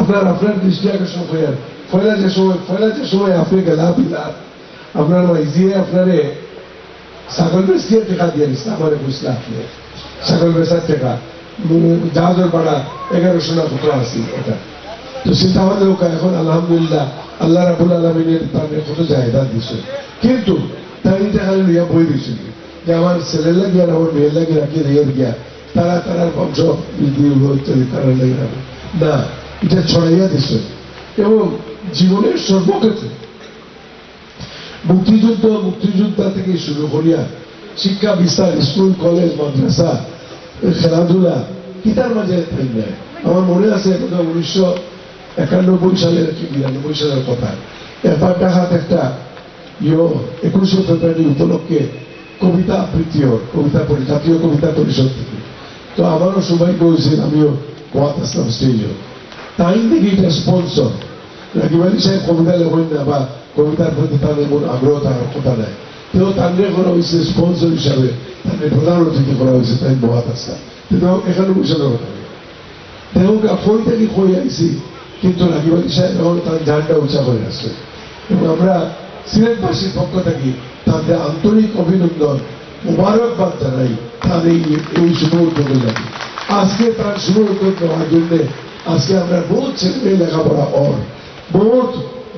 আপনার আপনার দৃষ্টি আকর্ষণ হইয়ার ফয়লা যে সময় ফয়লা যে সময় আপনি গেলা বিলাত আপনার মাইজিয়ে আপনারে ছাগল বেসিয়ে টাকা দিয়ে দিস আমার বুঝলে আপনি ছাগল বেচার টাকা। জাহাজের ভাড়া এগারোশো না কত আছে এটা? তো সেটা আমাদের এখন আলহামদুলিল্লাহ আল্লাহ রাবুল আলমিনের তার কত জায়গা দিছে। কিন্তু তাই টাকা লিয়া বই দিছিল যে আমার ছেলের লাগে আর আমার মেয়ের লাগে রাখি রেয়ের গিয়া? তারা তারা বংশ তারা লাগে না, এটা ছড়াইয়া দিছে। এবং জীবনের সর্বক্ষেত্রে মুক্তিযুদ্ধ, মুক্তিযোদ্ধা থেকে শুরু করিয়া শিক্ষা বিস্তার, স্কুল, কলেজ, মাদ্রাসা, খেলাধুলা, কিতার মাঝে নাই। আমার মনে আছে উনিশশো একানব্বই সালের কি বিরানব্বই সালের কথা। এবার ডাকাত একটা ইয়ো একুশে ফেব্রুয়ারি উপলক্ষে কবিতা আবৃত্তি কবিতা পরি জাতীয় কবিতা পরিষদ থেকে। তো আমারও সৌভাগ্য হয়েছিল, আমিও কোয়াত আসলাম স্টেজে তাই দেখি এটা স্পন্সর রাকিব সাহেব কবিতা লেখেন না বা কবিতার প্রতি আগ্রহ কথা নাই তেও তান্ডে করা হয়েছে স্পন্সর হিসাবে তাদের প্রধান অতিথি করা হয়েছে তাই মহাত কিন্তু এখানে কথা নেই তেওঁলোকে কই থেকে কই কিন্তু সাহেব এখন তার উঁচা করে আসছে এবং আমরা সিলেটবাসীর পক্ষ থেকে তাদের আন্তরিক অভিনন্দন মুবারকবাদ জানাই তার এই এই শুভ উদ্যোগের লাগে আজকে তার শুভ উদ্যোগ নেওয়ার জন্য আজকে আমরা বহুত ছেলে লেখাপড়া অর বহুত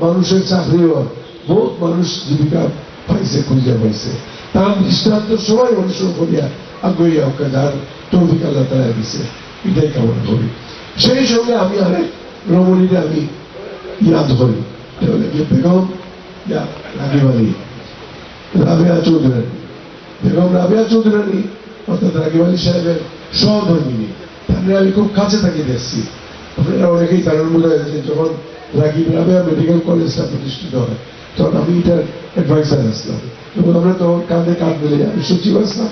মানুষের চাকরি অর বহুত মানুষ জীবিকা পাইছে, খুঁজে পাইছে। তার দৃষ্টান্ত সবাই অনুসরণ করিয়া আগ্রহী ওকে যার তৌফিক আল্লাহ দিছে। এটাই কামনা করি। সেই সঙ্গে আমি আরেক রমণীরে আমি ইয়াদ করি। বেগম রাগিব আলী। রাবেয়া চৌধুরানী। বেগম রাবেয়া চৌধুরানী, অর্থাৎ রাগিব সাহেবের সহধর্মিনী। তাহলে আমি খুব কাছে থাকি দেখছি। আপনারা অনেকেই জানার মনে হয় যখন রাগিব রাবেয়া মেডিকেল কলেজটা প্রতিষ্ঠিত হয় তখন আমি এটার অ্যাডভাইসার আসলাম এবং আমরা তখন কাঁধে কাঁধ মিলে আমি সচিব আসলাম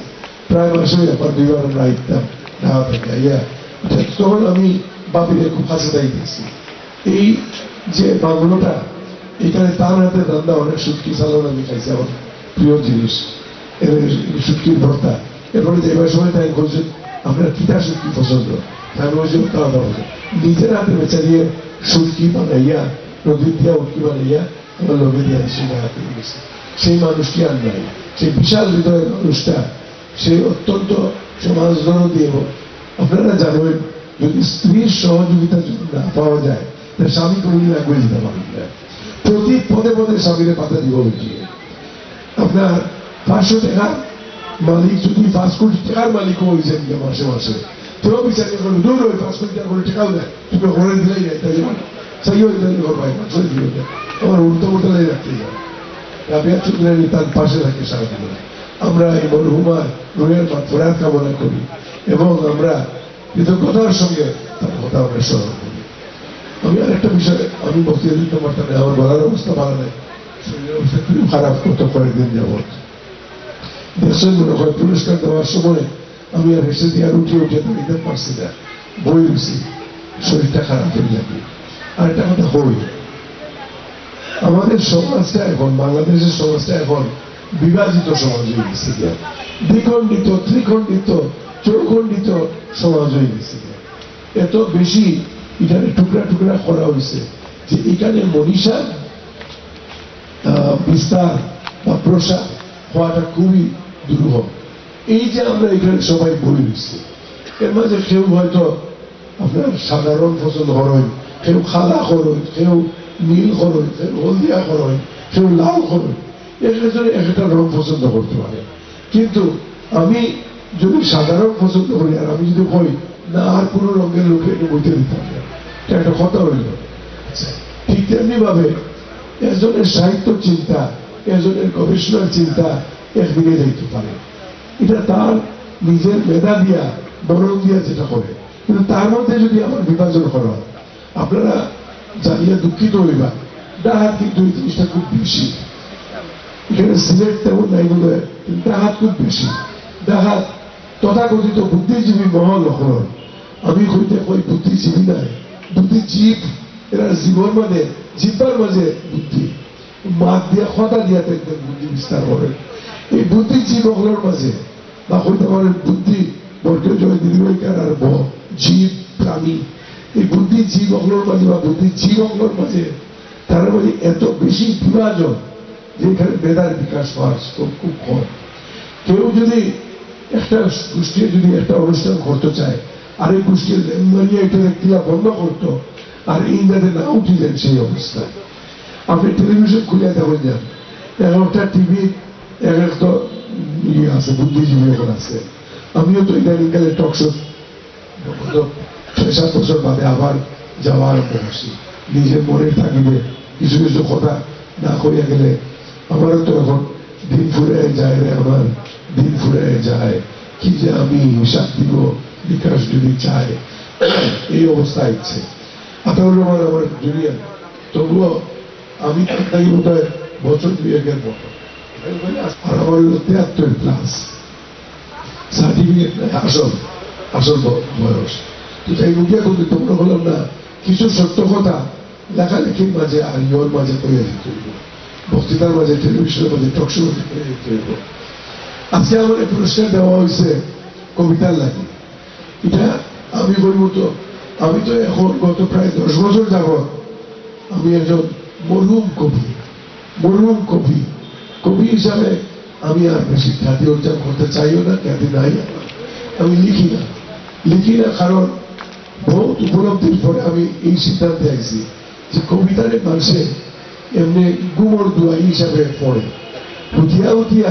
প্রায় মাসে ব্যাপার দুইবার আমরা আইতাম ঢাকা থেকে ইয়া তখন আমি বাবিরে খুব থাকি দেখছি এই যে বাংলোটা এখানে তার হাতে রান্না অনেক সুটকি চালানো আমি খাইছি আমার প্রিয় জিনিস এর সুটকির ভর্তা এরপরে যাইবার সময় তাই বলছেন আপনার কিতা সুটকি পছন্দ আমি বলছি দাওয়া নিজের হাতে বেচারিয়ে সুটকি বানাইয়া নদীর দিয়া বানাইয়া আমার লোকে দিয়ে সেটা হাতে দিয়েছে সেই মানুষটি আর নাই সেই বিশাল হৃদয়ের মানুষটা সে অত্যন্ত সমাজদরদী এবং আপনারা জানেন যদি স্ত্রীর সহযোগিতা যদি না পাওয়া যায় তাহলে স্বামী কোনদিন আগুয়ে দিতে পারবেন না প্রতি পদে পদে স্বামীরে পাতা দিব উঠিয়ে আপনার পাঁচশো টাকার মালিক যদি পাঁচ কোটি টাকার মালিক হয়েছেন মাসে মাসে তেও বিচারে করবে দূর ওই পাঁচ কোটি টাকা করে টাকাও দেয় তুমি ঘরে দিলেই নাই তাই সেই ওই তাই ঘর পাই না চলে দিও না আমার উল্টো উল্টালাই রাখতে যায় রাবিয়া চৌধুরানী তার পাশে থাকে সারাদিন আমরা এই মরহুমার রুহের ফেরাত কামনা করি এবং আমরা কৃতজ্ঞতার সঙ্গে তার কথা আমরা স্মরণ করি আমি আরেকটা বিষয়, আমি বক্তৃতা দিতে পারতাম আমার বলার অবস্থা ভালো নেই। শরীরের অবস্থা খুবই খারাপ কত কয়েকদিন যাবৎ দেশের মনে হয় পুরস্কার দেওয়ার সময় আমি আর হেসে দিয়ে আর উঠে উঠে দাঁড়িয়ে পারছি না। বই রয়েছি, শরীরটা খারাপ হয়ে যাবে। আর একটা কথা হই আমাদের সমাজটা এখন, বাংলাদেশের সমাজটা এখন বিভাজিত সমাজ হয়ে গেছে দ্বিখণ্ডিত, ত্রিখণ্ডিত, চৌখণ্ডিত সমাজ হয়ে গেছে এত বেশি এখানে টুকরা টুকরা করা হয়েছে যে এখানে মনীষার বিস্তার বা প্রসার হওয়াটা খুবই দুর্লভ এই যে আমরা এখানে সবাই বই দিচ্ছি এর মাঝে কেউ হয়তো আপনার সাধারণ ফসল হরণ কেউ খালা হরণ কেউ নীল হরণ কেউ হলদিয়া হরণ কেউ লাল হরণ এক্ষেত্রে একটা রং পছন্দ করতে পারে। কিন্তু আমি যদি সাধারণ পছন্দ করি আর আমি যদি কই না আর কোনো রঙের লোকে এটা বইতে দিতে হবে এটা একটা কথা হইল। আচ্ছা, ঠিক তেমনি ভাবে একজনের সাহিত্য চিন্তা একজনের গবেষণার চিন্তা একদিকে যাইতে পারে। এটা তার নিজের মেধা দিয়া বরং দিয়া যেটা করে। কিন্তু তার মধ্যে যদি আমার বিভাজন করা আপনারা জানিয়ে দুঃখিত হইবা, ডাহাত কিন্তু এই জিনিসটা খুব বেশি। এখানে সিলেট তেমন নাই বলে ডাহাত খুব বেশি। ডাহাত তথাকথিত বুদ্ধিজীবী মহল হল আমি কইতে কই বুদ্ধিজীবী নাই। বুদ্ধিজীব, এরা জীবন মানে জিব্বার মাঝে বুদ্ধি। মাত দিয়া, কথা দিয়া দেখবেন বুদ্ধি বিস্তার করে। এই বুদ্ধিজীব হলের মাঝে বা কইতে পারেন বুদ্ধি বর্গীয় জয় দীর্ঘকার আর জীব, প্রাণী। এই বুদ্ধি, জীব অগ্লোর মাঝে বা বুদ্ধি, জীব অগ্লোর মাঝে, তার মাঝে এত বেশি বিভাজন যে এখানে মেধার বিকাশ হওয়ার খুব কম। কেউ যদি একটা গোষ্ঠীর যদি একটা অনুষ্ঠান করতে চায়, আর এই গোষ্ঠীর লেনমানিয়া এটা কিলা বন্ধ করতো, আর ইংল্যান্ডে না উঠিলেন সেই অবস্থায় আপনি টেলিভিশন খুলে দেখুন যান। এক একটা টিভি এক একটা ইয়ে আছে, বুদ্ধিজীবী এখন আছে। আমিও তো ছয় সাত বছর বাদে আবার যাওয়া আরম্ভ করছি। নিজের থাকিবে, কিছু কিছু কথা না করিয়া গেলে আমারও তো এখন দিন ফুরে যায় রে আমার, দিন ফুরে যায়। কি যে আমি হিসাব দিব, বিকাশ যদি চায়, এই অবস্থা ইচ্ছে আতাউর রহমান আমার জুনিয়র। তবুও আমি বোধ হয় বছর দুই একের পর আর আমার হলো তেহাত্তর প্লাস সার্টিফিকেট নাই আসল আসল ব- বয়স তো তাই মুখিয়া কিন্তু তোমরা বললাম না কিছু সত্য কথা লেখালেখির মাঝে আর ইয়োর মাঝে তৈরি দিতে হইব বক্তৃতার মাঝে টেলিভিশনের মাঝে টকশো মাঝে তৈরি দিতে হইব আজকে আমার এই পুরস্কার দেওয়া হয়েছে কবিতার লাগে এটা আমি বলব তো আমি তো এখন গত প্রায় দশ বছর যাবৎ আমি একজন মরহুম কবি মরহুম কবি কবি হিসাবে আমি আর বেশি খ্যাতি অর্জন করতে চাইও না খ্যাতি নাই আমি লিখি না। লিখি না কারণ বহুত উপলব্ধির পরে আমি এই সিদ্ধান্তে আইছি যে কবিতারে মানুষে এমনি গুমর দুয়াই হিসাবে পড়ে। উঠিয়া উঠিয়া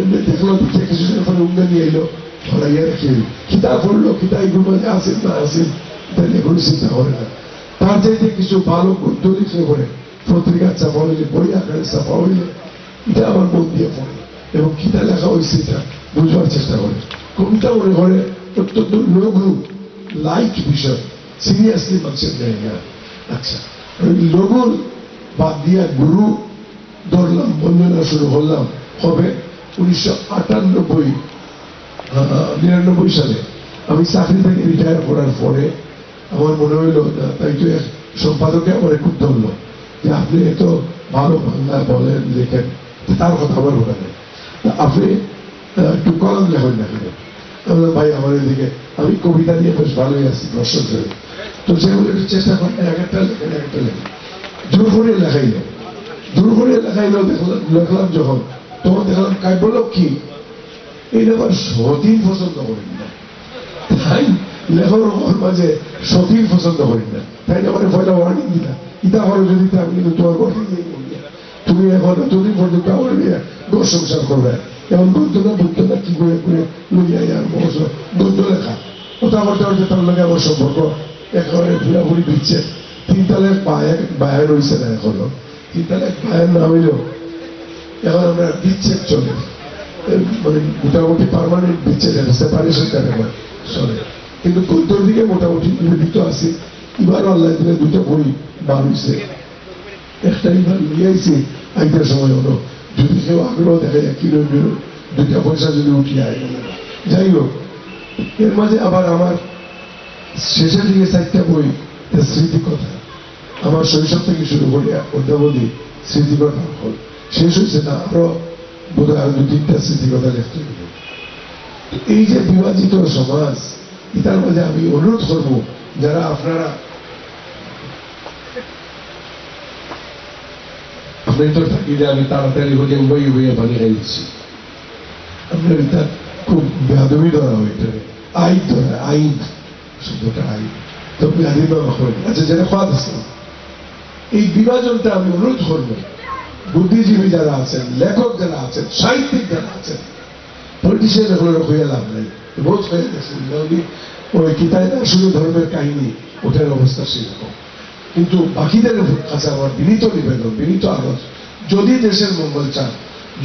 এমনি দেখল দেখিয়া কিছুদিন পরে উঙ্গা নিয়ে এলো ধরাইয়া রেখে খিতা পড়ল খিতা এগুলো আসেন না আসেন তাহলে কোনো চিন্তা করে না। তার চাইতে কিছু ভালো গদ্য লিখে পড়ে। পত্রিকা চাপা হইলে, বই আকারে চাপা হইলে এটা আমার মন দিয়ে পড়ে এবং কিতা লেখা হয়েছে এটা বুঝবার চেষ্টা করে। কবিতা মনে করে অত্যন্ত লঘু লাইট বিষয়। সিরিয়াসলি মানুষের নেয় আচ্ছা ওই লঘু বাদ দিয়া গুরু ধরলাম, বন্দনা শুরু করলাম। হবে উনিশশো আটানব্বই নিরানব্বই সালে। আমি চাকরি থেকে রিটায়ার করার পরে আমার মনে হইল তাই তো সম্পাদকে আমার খুব ধরলো। যে আপনি এত ভালো বাংলা বলেন, লেখেন। তার কথা আমার ওখানে আপনি একটু কলম লেখেন না কেন? আমি বললাম, ভাই আমার এদিকে আমি কবিতা নিয়ে বেশ ভালোই আছি দর্শক ধরে তো সেগুলো একটু চেষ্টা করেন এক একটা লেখেন এক একটা লেখেন। জোর করে লেখাইল। জোর করে লেখাইল লেখলাম যখন তখন দেখলাম কাব্যলক্ষ্মী এইটা আবার সতীন পছন্দ করেন না। তাই লেখক মাঝে সতীন পছন্দ করেন না। তাই আমার পয়লা ওয়ার্নিং দিলা ইটা করো যদি আমি তোমার দিয়ে বলি এখন এতদিন পর্যন্ত আমার নিয়ে করবে। না কি করে করে বস? গদ্য লেখা কথা তার লগে আমার সম্পর্ক দিচ্ছে। হয়েছে না এখনও। হইলেও এখন আমরা বিচ্ছেদ চলে। মানে মোটামুটি পারমানেন্ট বিচ্ছেদ চলে। কিন্তু গদ্যর দিকে মোটামুটি নিবেদিত আছে। এবার আল্লাহ দিলে দুটো বই বার হয়েছে একটা নিয়ে আইছে আইটার সময় হলো যদি কেউ আগ্রহ দেখা যায় কিলো দুইটা পয়সা যদি উঠিয়ে আয় যাই হোক এর মাঝে আবার আমার শেষের দিকে চারটা বই তা স্মৃতি কথা আমার শৈশব থেকে শুরু করে অদ্যাবধি স্মৃতি কথা হল শেষ হয়েছে না আরও বোধ হয় আরও দু তিনটা স্মৃতি কথা লিখতে হবে এই যে বিভাজিত সমাজ এটার মাঝে আমি অনুরোধ করব যারা আপনারা তো থাকি আমি তাড়াতাড়ি হয়ে উবাই উবাইয়া বানিয়ে দিচ্ছি আপনার এটা খুব বেদবি ধরা হইতে আইন ধরা আইন শব্দটা আইন তো বেআদিমা হয় আচ্ছা যেটা খাদ আসলাম এই বিভাজনটা আমি অনুরোধ করব বুদ্ধিজীবী যারা আছেন লেখক যারা আছেন সাহিত্যিক যারা আছেন পলিটিশিয়ান এগুলো হয়ে লাভ নাই বোধ হয়ে গেছে ওই কিতায় আসলে ধর্মের কাহিনী ওটার অবস্থা সেরকম কিন্তু বাকিদের কাছে আমার বিনীত নিবেদন বিনীত আলোচ যদি দেশের মঙ্গল চান,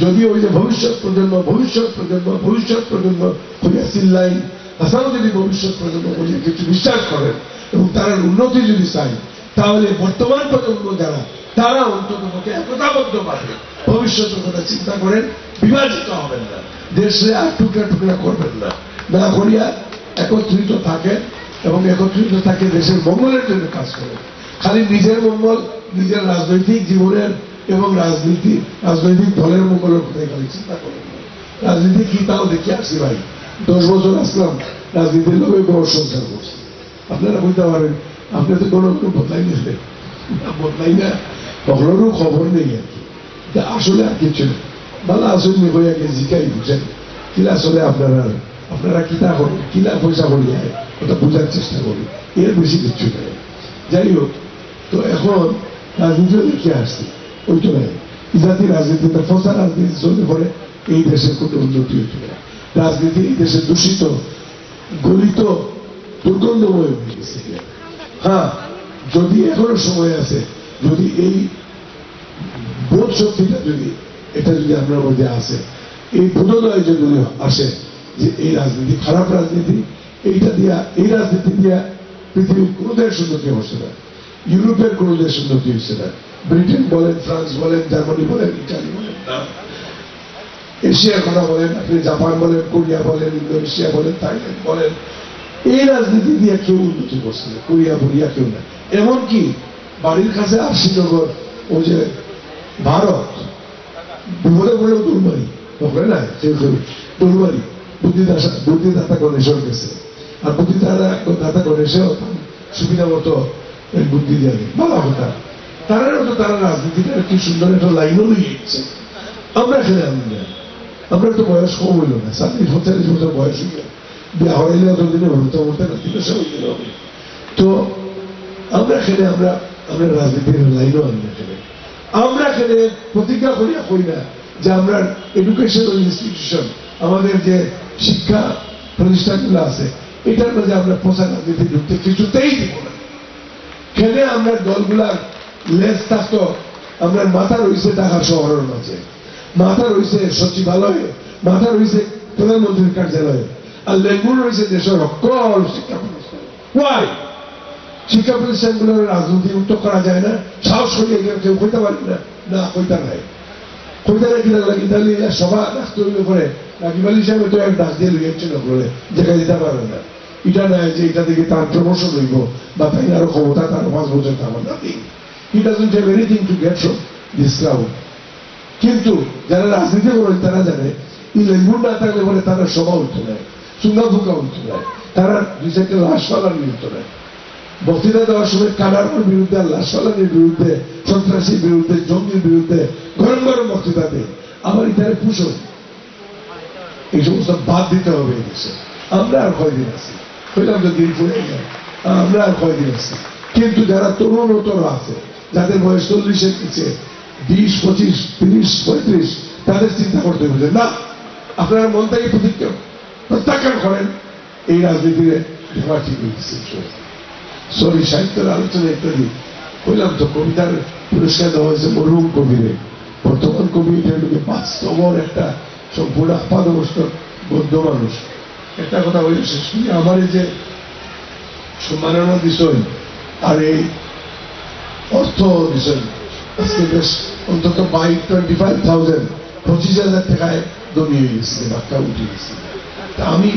যদি ওই যে ভবিষ্যৎ প্রজন্ম ভবিষ্যৎ প্রজন্ম ভবিষ্যৎ প্রজন্ম হইয়া চিল্লাই তাছাড়াও যদি ভবিষ্যৎ প্রজন্ম বলে কিছু বিশ্বাস করেন এবং তার উন্নতি যদি চাই তাহলে বর্তমান প্রজন্ম যারা, তারা অন্তত পক্ষে একতাবদ্ধ পাবে। ভবিষ্যতের কথা চিন্তা করেন, বিভাজিত হবেন না। দেশে আর টুকরা টুকরা করবেন না। না করিয়া একত্রিত থাকেন এবং একত্রিত থাকে দেশের মঙ্গলের জন্য কাজ করেন। খালি নিজের মঙ্গল, নিজের রাজনৈতিক জীবনের এবং রাজনীতি, রাজনৈতিক দলের মঙ্গলের কথাই খালি চিন্তা করেন না। রাজনীতি কি তাও দেখে আসি ভাই। দশ বছর আসলাম, রাজনীতির লোকে বড় সংসার করছি। আপনারা বুঝতে পারেন, আপনি তো কোনো কোনো বদলাই নিলেন। বদলাই না কখনোরও খবর নেই আর কি। তা আসলে আর কিছু না বালা আসলে হয়ে গিয়ে জিকাই বুঝেন। কিলা আসলে আপনারা? আপনারা কিতা করেন? কিলা পয়সা করি? আয় ওটা বোঝার চেষ্টা করি। এর বেশি কিছু নেই। যাই হোক, তো এখন রাজনীতিও দেখে আসছি। ওই তো নাই জাতি রাজনীতিতে ফসা রাজনীতি চলতে পরে এই দেশের কোনো উন্নতি হইতে না। রাজনীতি এই দেশে দূষিত, গলিত, দুর্গন্ধময় হয়ে গেছে। হ্যাঁ যদি এখনও সময় আছে, যদি এই বোধ শক্তিটা যদি, এটা যদি আপনার মধ্যে আসে, এই বোধোদয় যদি আসে, যে এই রাজনীতি খারাপ রাজনীতি, এইটা দিয়া, এই রাজনীতি দিয়া পৃথিবীর কোনো দেশ উন্নতি হচ্ছে না। ইউরোপের কোনো দেশ উন্নতি হচ্ছে না। ব্রিটেন বলেন, ফ্রান্স বলেন, জার্মানি বলেন, ইটালি বলেন, না? এশিয়ার কথা বলেন, আপনি জাপান বলেন, কোরিয়া বলেন, ইন্দোনেশিয়া বলেন, থাইল্যান্ড বলেন, এই রাজনীতি দিয়ে কেউ উন্নতি করছে না, কোরিয়া বলিয়া কেউ না। এমনকি বাড়ির কাছে আশিনগর ও যে ভারত বিপদে পড়লেও দুর্মারি বলে না? কেউ দুর্মারি বুদ্ধিদাতা বুদ্ধিদাতা গণেশের গেছে। আর বুদ্ধিদাতা দাতা গণেশেও সুবিধা মতো বুদ্ধি দিয়ে। ভালো কথা। তারা তো তারা রাজনীতিটা কি সুন্দর একটা লাইনও নিয়ে আমরা খেলে আমরা তো বয়স কম হইল না। চাল্লিশ পঁয়তাল্লিশ বছর বয়স হইল বিয়া হইলে অতদিনে ভরতে ভরতে না তিন বছর হইতে হবে। তো আমরা খেলে আমরা আমরা রাজনীতির লাইনও আমরা খেলে আমরা খেলে প্রতিজ্ঞা করিয়া করি না যে আমরা এডুকেশনাল ইনস্টিটিউশন আমাদের যে শিক্ষা প্রতিষ্ঠানগুলো আছে, এটার মাঝে আমরা প্রচার রাজনীতি ঢুকতে কিছুতেই দিব না। খেলে আমরা দলগুলার লেজ থাকতো আমরা মাথা রয়েছে ঢাকা শহরের মাঝে। মাথা রয়েছে সচিবালয়ে, মাথা রয়েছে প্রধানমন্ত্রীর কার্যালয়ে। আর লেঙ্গুর রয়েছে দেশের সকল শিক্ষা প্রতিষ্ঠান। ওয়াই শিক্ষা প্রতিষ্ঠানগুলোর রাজনীতি মুক্ত করা যায় না। সাহস করিয়ে কেউ কেউ কইতে পারি না। না, কইতা নাই। কইতা নাই কিনা লাগি তাহলে সভা রাখতে হইলে পরে রাকিবাল হিসাবে তো এক ডাক দিয়ে লইয়াছিল বলে দেখা দিতে পারে না। এটা নয় যে এটা থেকে তার প্রমোশন হইব বা তাই আরও ক্ষমতা তার পাঁচ বছর আমার nothing he doesn't have anything to get from this crowd কিন্তু যারা রাজনীতি করেন তারা জানে, এই লেম্বুর না থাকলে পরে তারা সভা উঠতে নেয় চুঙ্গা ফুকা উঠতে নেয় তারা দুই চারটে লাশ নেয় বক্তৃতা দেওয়ার সময় কানাডার বিরুদ্ধে লাশ বিরুদ্ধে, সন্ত্রাসীর বিরুদ্ধে, জঙ্গির বিরুদ্ধে গরম গরম বক্তৃতা দেয়। আবার ইতারে পুষো। এই সমস্ত বাদ দিতে হবে দেশে। আমরা আর কয়দিন আছি? কইলাম তো দিন যায় আমরা আর কয়দিন আছি? কিন্তু যারা তরুণতর আছে যাদের বয়স চল্লিশের নিচে, বিশ, পঁচিশ, তিরিশ, পঁয়ত্রিশ, তাদের চিন্তা করতে হবে না, আপনারা মন থেকে প্রতিজ্ঞা প্রত্যাখ্যান করেন। এই রাজনীতিতে ঢোকা ঠিক সরি সাহিত্যের আলোচনা ইত্যাদি বললাম তো, কবিতার পুরস্কার দেওয়া হয়েছে মরহুম কবিরে। বর্তমান কবি এটা হলো বাস্তবর একটা সম্পূর্ণ আপাদবস্ত বৌদ্ধ মানুষ। একটা কথা বলি, শেষ আমার যে সম্মাননা বিষয় আর এই অর্থ বিষয় আজকে বেশ অন্তত বাই টোয়েন্টি ফাইভ থাউজেন্ড পঁচিশ হাজার টাকায় দমিয়ে গেছে বাক্কা উঠে গেছে তা আমি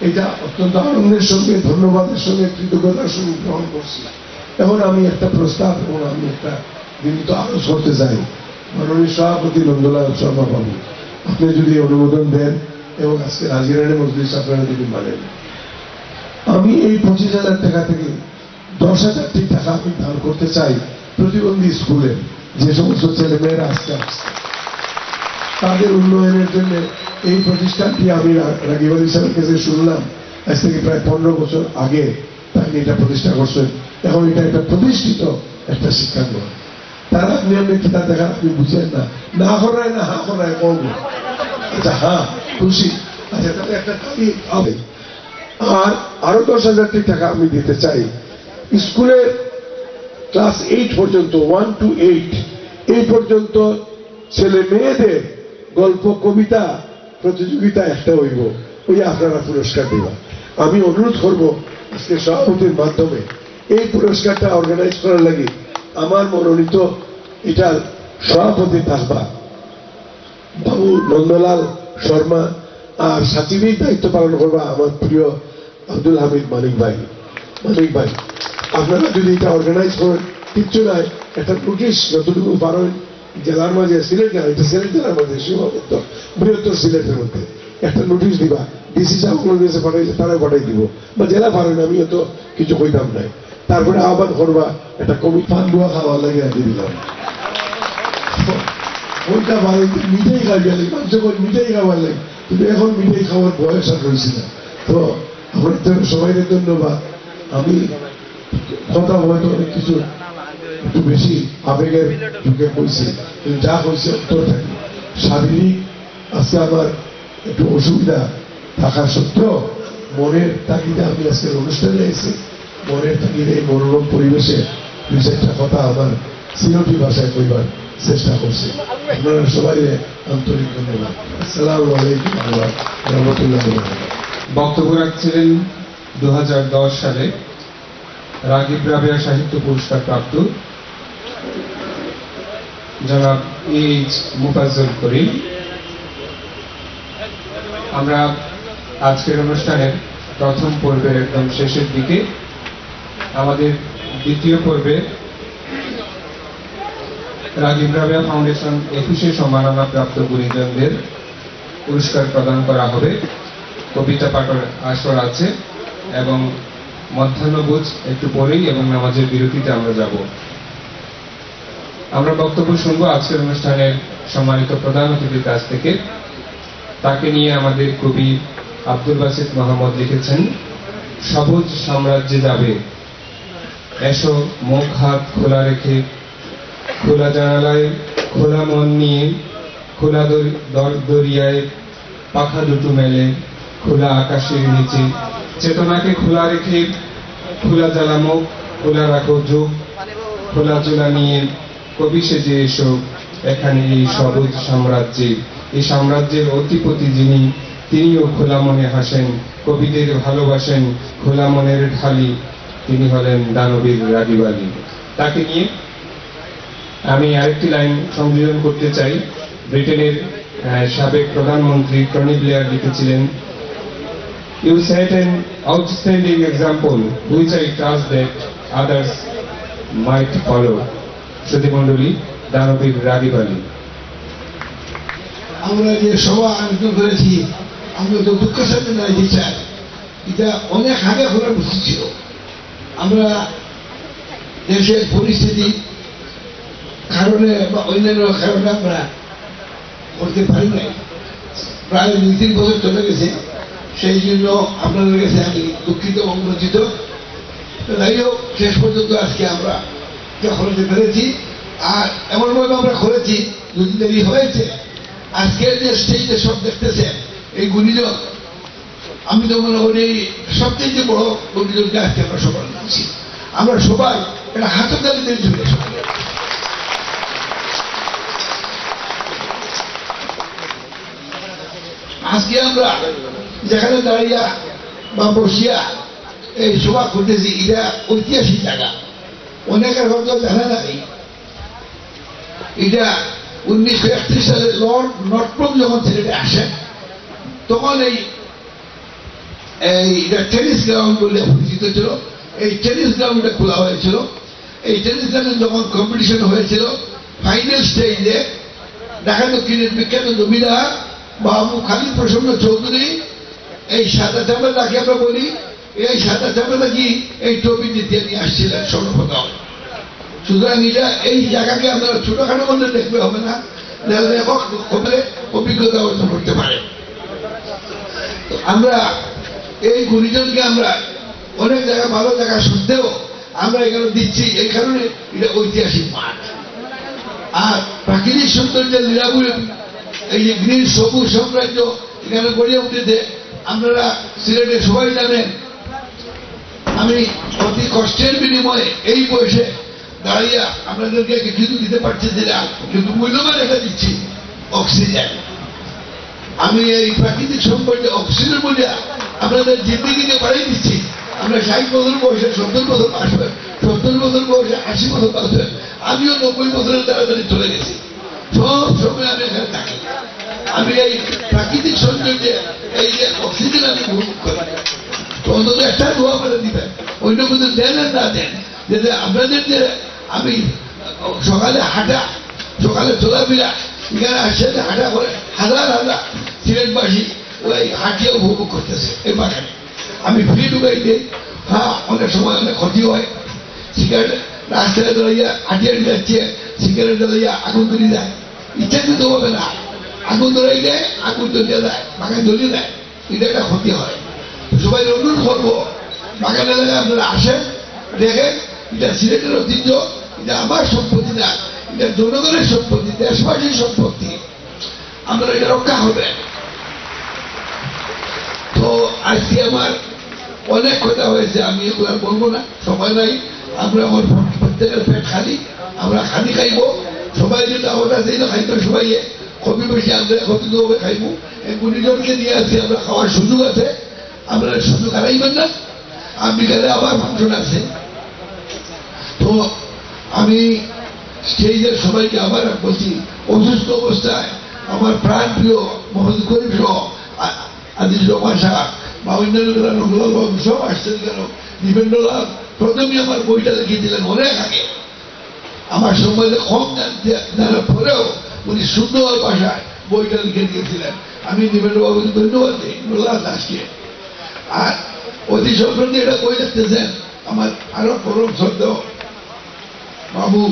এটা অত্যন্ত আনন্দের সঙ্গে, ধন্যবাদের সঙ্গে, কৃতজ্ঞতার সঙ্গে গ্রহণ করছি। এখন আমি একটা প্রস্তাব এবং আমি একটা বিনীত আলোচ করতে চাই। মাননীয় সভাপতি নন্দলাল শর্মা বাবু, আপনি যদি অনুমোদন দেন এবং আজকে রাজিরানের মজলিস আপনারা যদি মানেন। আমি এই পঁচিশ হাজার টাকা থেকে দশ হাজারটি টাকা আমি দান করতে চাই প্রতিবন্ধী স্কুলে যে সমস্ত ছেলে মেয়েরা আজকে আসছে। তাদের উন্নয়নের জন্য এই প্রতিষ্ঠানটি আমি রাগিবাল সাহেবের কাছে শুনলাম। আজ থেকে প্রায় পনেরো বছর আগে তাকে এটা প্রতিষ্ঠা করছেন। এখন এটা একটা প্রতিষ্ঠিত একটা শিক্ষাঙ্গন। তারা আপনি আপনি কিতাব দেখা, আপনি বুঝেন না। না করায় না হা করায় কম আচ্ছা হ্যাঁ খুশি। আচ্ছা তাহলে একটা হবে। আর আরও দশ হাজারটি টাকা আমি দিতে চাই। স্কুলের ক্লাস এইট পর্যন্ত ওয়ান টু এইট এই পর্যন্ত ছেলে মেয়েদের গল্প, কবিতা প্রতিযোগিতা একটা হইব। ওই আপনারা পুরস্কার দেবা আমি অনুরোধ করব আজকে সভাপতির মাধ্যমে এই পুরস্কারটা অর্গানাইজ করার লাগে। আমার মনোনীত এটা সভাপতি থাকবা। বাবু নন্দলাল শর্মা আর সাচিবের দায়িত্ব পালন করবা আমার প্রিয় আব্দুল হামিদ মানিক ভাই। মানিক ভাই। আপনারা যদি এটা অর্গানাইজ করেন, কিচ্ছু নাই। একটা নোটিশ যতটুকু পারেন, জেলার মাঝে সিলেট না এটা সিলেট জেলার মধ্যে সীমাবদ্ধ, বৃহত্তর সিলেটের মধ্যে। একটা নোটিশ দিবা ডিসি সাহেব কোনো পাঠাইছে তারা পাঠাই দিব। বা জেলা পারেন আমি তো কিছু কইতাম নাই। তারপরে আহ্বান করবা, একটা কবি পান দোয়া খাওয়া লাগে রাখি দিলাম। ওইটা ভালো, মিঠাই খাওয়া লাগে মানুষ করে মিঠাই খাওয়ার লাগে। কিন্তু এখন মিঠাই খাওয়ার বয়স আর রয়েছে না। তো আমার জন্য সবাই ধন্যবাদ। আমি কথা হয়তো অনেক কিছু একটু বেশি আবেগের ঢুকে কইছে কিন্তু যা কইছে উত্তর থাকি। শারীরিক আজকে আমার একটু অসুবিধা থাকা সত্ত্বেও মনের তাগিদে আমি আজকের অনুষ্ঠানে এসে মনের তাগিদে এই মনোরম পরিবেশে দুই চারটা কথা আমার সিওটি ভাষায় কইবার চেষ্টা করছি। আপনারা সবাই আন্তরিক ধন্যবাদ। আসসালামু আলাইকুম রহমতুল্লাহ। বক্তব্য রাখছিলেন দশ সালে রাগিব রাবিয়া সাহিত্য পুরস্কার প্রাপ্ত। জনাব এইচ মুফাজ্জল করিম। আমরা আজকের অনুষ্ঠানের প্রথম পর্বের একদম শেষের দিকে আমাদের দ্বিতীয় পর্বে রাগিব রাবিয়া ফাউন্ডেশন একুশে সম্মাননা প্রাপ্ত গুণীজনদের পুরস্কার প্রদান করা হবে। কবিতা পাঠের আসর আছে। এবং মধ্যাহ্নভোজ একটু পরেই এবং নামাজের বিরতিতে আমরা যাব। আমরা বক্তব্য শুনব আজকের অনুষ্ঠানের সম্মানিত প্রধান অতিথির কাছ থেকে। তাকে নিয়ে আমাদের কবি আব্দুল বাসিদ মোহাম্মদ লিখেছেন, সবুজ সাম্রাজ্যে যাবে। এসো মুখ হাত খোলা রেখে, খোলা জানালায়, খোলা মন নিয়ে, খোলা দর- দর- দরিয়ায়, পাখা দুটো মেলে, খোলা আকাশের নিচে চেতনাকে খোলা রেখে, খোলা জ্বালা মুখ খোলা রাখো যোগ খোলা চোলা নিয়ে কবি সেজে এসো। এখানে এই সবুজ সাম্রাজ্যে, এই সাম্রাজ্যের অধিপতি যিনি, তিনিও খোলা মনে হাসেন, কবিদের ভালোবাসেন, খোলা মনের ঢালি। তিনি হলেন দানবীর রাগিব আলী তাকে নিয়ে আমি আরেকটি লাইন সংযোজন করতে চাই। ব্রিটেনের সাবেক প্রধানমন্ত্রী টনি ব্লেয়ার লিখেছিলেন you set an outstanding example which I trust that others might follow শ্রুতিমণ্ডলী দানবীর রাগিব আলী আমরা যে সভা আয়োজন করেছি, আমরা তো দুঃখের সাথে জানাইতে চাই এটা অনেক আগে করার উচিত ছিল। আমরা দেশের পরিস্থিতি, কারণে বা অন্যান্য কারণে আমরা করতে পারি নাই। প্রায় দুই তিন বছর চলে গেছে। সেই জন্য আপনাদের কাছে আমি দুঃখিত লজ্জিত যাই হোক, শেষ পর্যন্ত আজকে আমরা করতে পেরেছি আর এমনভাবে আমরা করেছি যদি দেরি হয়েছে, আজকের যে স্টেজে সব দেখতেছে এই গুণীজন, আমি তো মনে করি সবচেয়ে বড় গুণীজনকে আজকে আমরা সবার নামছি আমরা সবাই এটা দাবিতে চলে এসেছি। আজকে আমরা যেখানে দাঁড়িয়া বা বসিয়া এই সভা করতেছি, এটা ঐতিহাসিক জায়গা। অনেকের হয়তো জানা নাই। এটা উনিশশো একত্রিশ সালে লর্ড নটপ্রম যখন ছেলেটা আসেন তখন এই এটা টেনিস গ্রাউন্ড বলে পরিচিত ছিল। এই টেনিস গ্রাউন্ডটা খোলা হয়েছিল। এই টেনিস গ্রাউন্ডে যখন কম্পিটিশন হয়েছিল ফাইনাল স্টেজে ঢাকা দক্ষিণের বিখ্যাত জমিদার বাবু খালি প্রসন্ন চৌধুরী এই সাদা যাকে আমরা বলি, এই সাদা চামড়া কি এই টপি দিতে নিয়ে আসছিলেন সর্বপ্রথম সুতরাং এই জায়গাকে আপনারা ছোটখাটো মধ্যে দেখবে হবে না অভিজ্ঞতা অর্জন করতে পারে। আমরা এই গুণীজনকে আমরা অনেক জায়গা ভালো জায়গা সত্ত্বেও আমরা এখানে দিচ্ছি, এই কারণে এটা ঐতিহাসিক মাঠ। আর প্রাকৃতিক সৌন্দর্যের লীলাগুলি এই যে গ্রীন সবুজ সাম্রাজ্য, এখানে গড়িয়ে উঠেছে আপনারা সিলেটে সবাই জানেন, আমি অতি কষ্টের বিনিময়ে এই বয়সে দাঁড়িয়ে আপনাদেরকে কিছু দিতে পারছি না, কিন্তু মূল্যবান এটা দিচ্ছি, অক্সিজেন। আমি এই প্রাকৃতিক সম্পর্কে অক্সিজেন বলে আপনাদের জিন্দিগিকে বাড়িয়ে দিচ্ছি। আমরা ষাট বছর বয়সে, সত্তর বছর আসবে সত্তর বছর বয়সে, আশি বছর আসবে আমিও নব্বই বছরের তাড়াতাড়ি চলে গেছি। সব সময় আমি এখানে থাকি। আমি এই প্রাকৃতিক সৌন্দর্যে, এই যে অক্সিজেন আমি উপভোগ করি অন্তত একটা দোয়া করে দিবেন। অন্য কোনো দেন না দেন, যাতে আপনাদের যে আমি সকালে হাঁটা, সকালে চলাফেরা, এখানে আসছে যে হাঁটা করে হাজার হাজার সিলেটবাসী ওই হাঁটিয়ে উপভোগ করতেছে এই বাগানে। আমি ফ্রি ঢুকাই দিই। হ্যাঁ অনেক সময় অনেক ক্ষতি হয়। সিগারেট রাস্তায় দাঁড়িয়ে হাঁটিয়ে যাচ্ছে সিগারেট দাঁড়িয়ে আগুন ধরে যায় ইচ্ছা কিন্তু হবে না। আগুন ধরাই দেয়, আগুন ধরিয়ে দেয়, বাগান ধরিয়ে দেয়। এটা একটা ক্ষতি হয়। সবাই অনুরোধ করব বাগান এলাকায় আপনারা আসেন, দেখেন, এটা সিলেটের ঐতিহ্য, এটা আমার সম্পত্তি না, এটা জনগণের সম্পত্তি, দেশবাসীর সম্পত্তি। আমরা এটা রক্ষা হবে তো আজকে আমার অনেক কথা হয়েছে, আমি এগুলো আর বলব না, সময় নাই। আমরা আমার প্রত্যেকের পেট খালি, আমরা খালি খাইব। সবাই যদি সেই খাইতো সবাই কবি বেশি আমরা একত্রিত ভাবে খাইব। এই গুণীজনকে নিয়ে আসি আমরা খাওয়ার সুযোগ আছে। আপনারা সুযোগ হারাইবেন না আমি বিকালে আবার ফাংশন আছে। তো আমি স্টেজের সবাইকে আবার বলছি, অসুস্থ অবস্থায় আমার প্রাণ প্রিয় মোহাম্মদ করিম সহ আদিল রহমান শাহ বা অন্যান্য যারা নকুলাল বাবু সব আসছেন কেন? দীপেন্দ্রলাল প্রথমে আমার বইটা লিখেছিলেন অনেক আগে। আমার সম্বন্ধে কম জানার পরেও উনি সুন্দর ভাষায় বইটা লিখে দিয়েছিলেন। আমি দীপেন্দ্রবাবুকে ধন্যবাদ দিই। নুরুল্লাহ দাসকে আর অতি সম্প্রতি এটা বই দেখতেছেন, আমার আরও পরম শ্রদ্ধ বাবু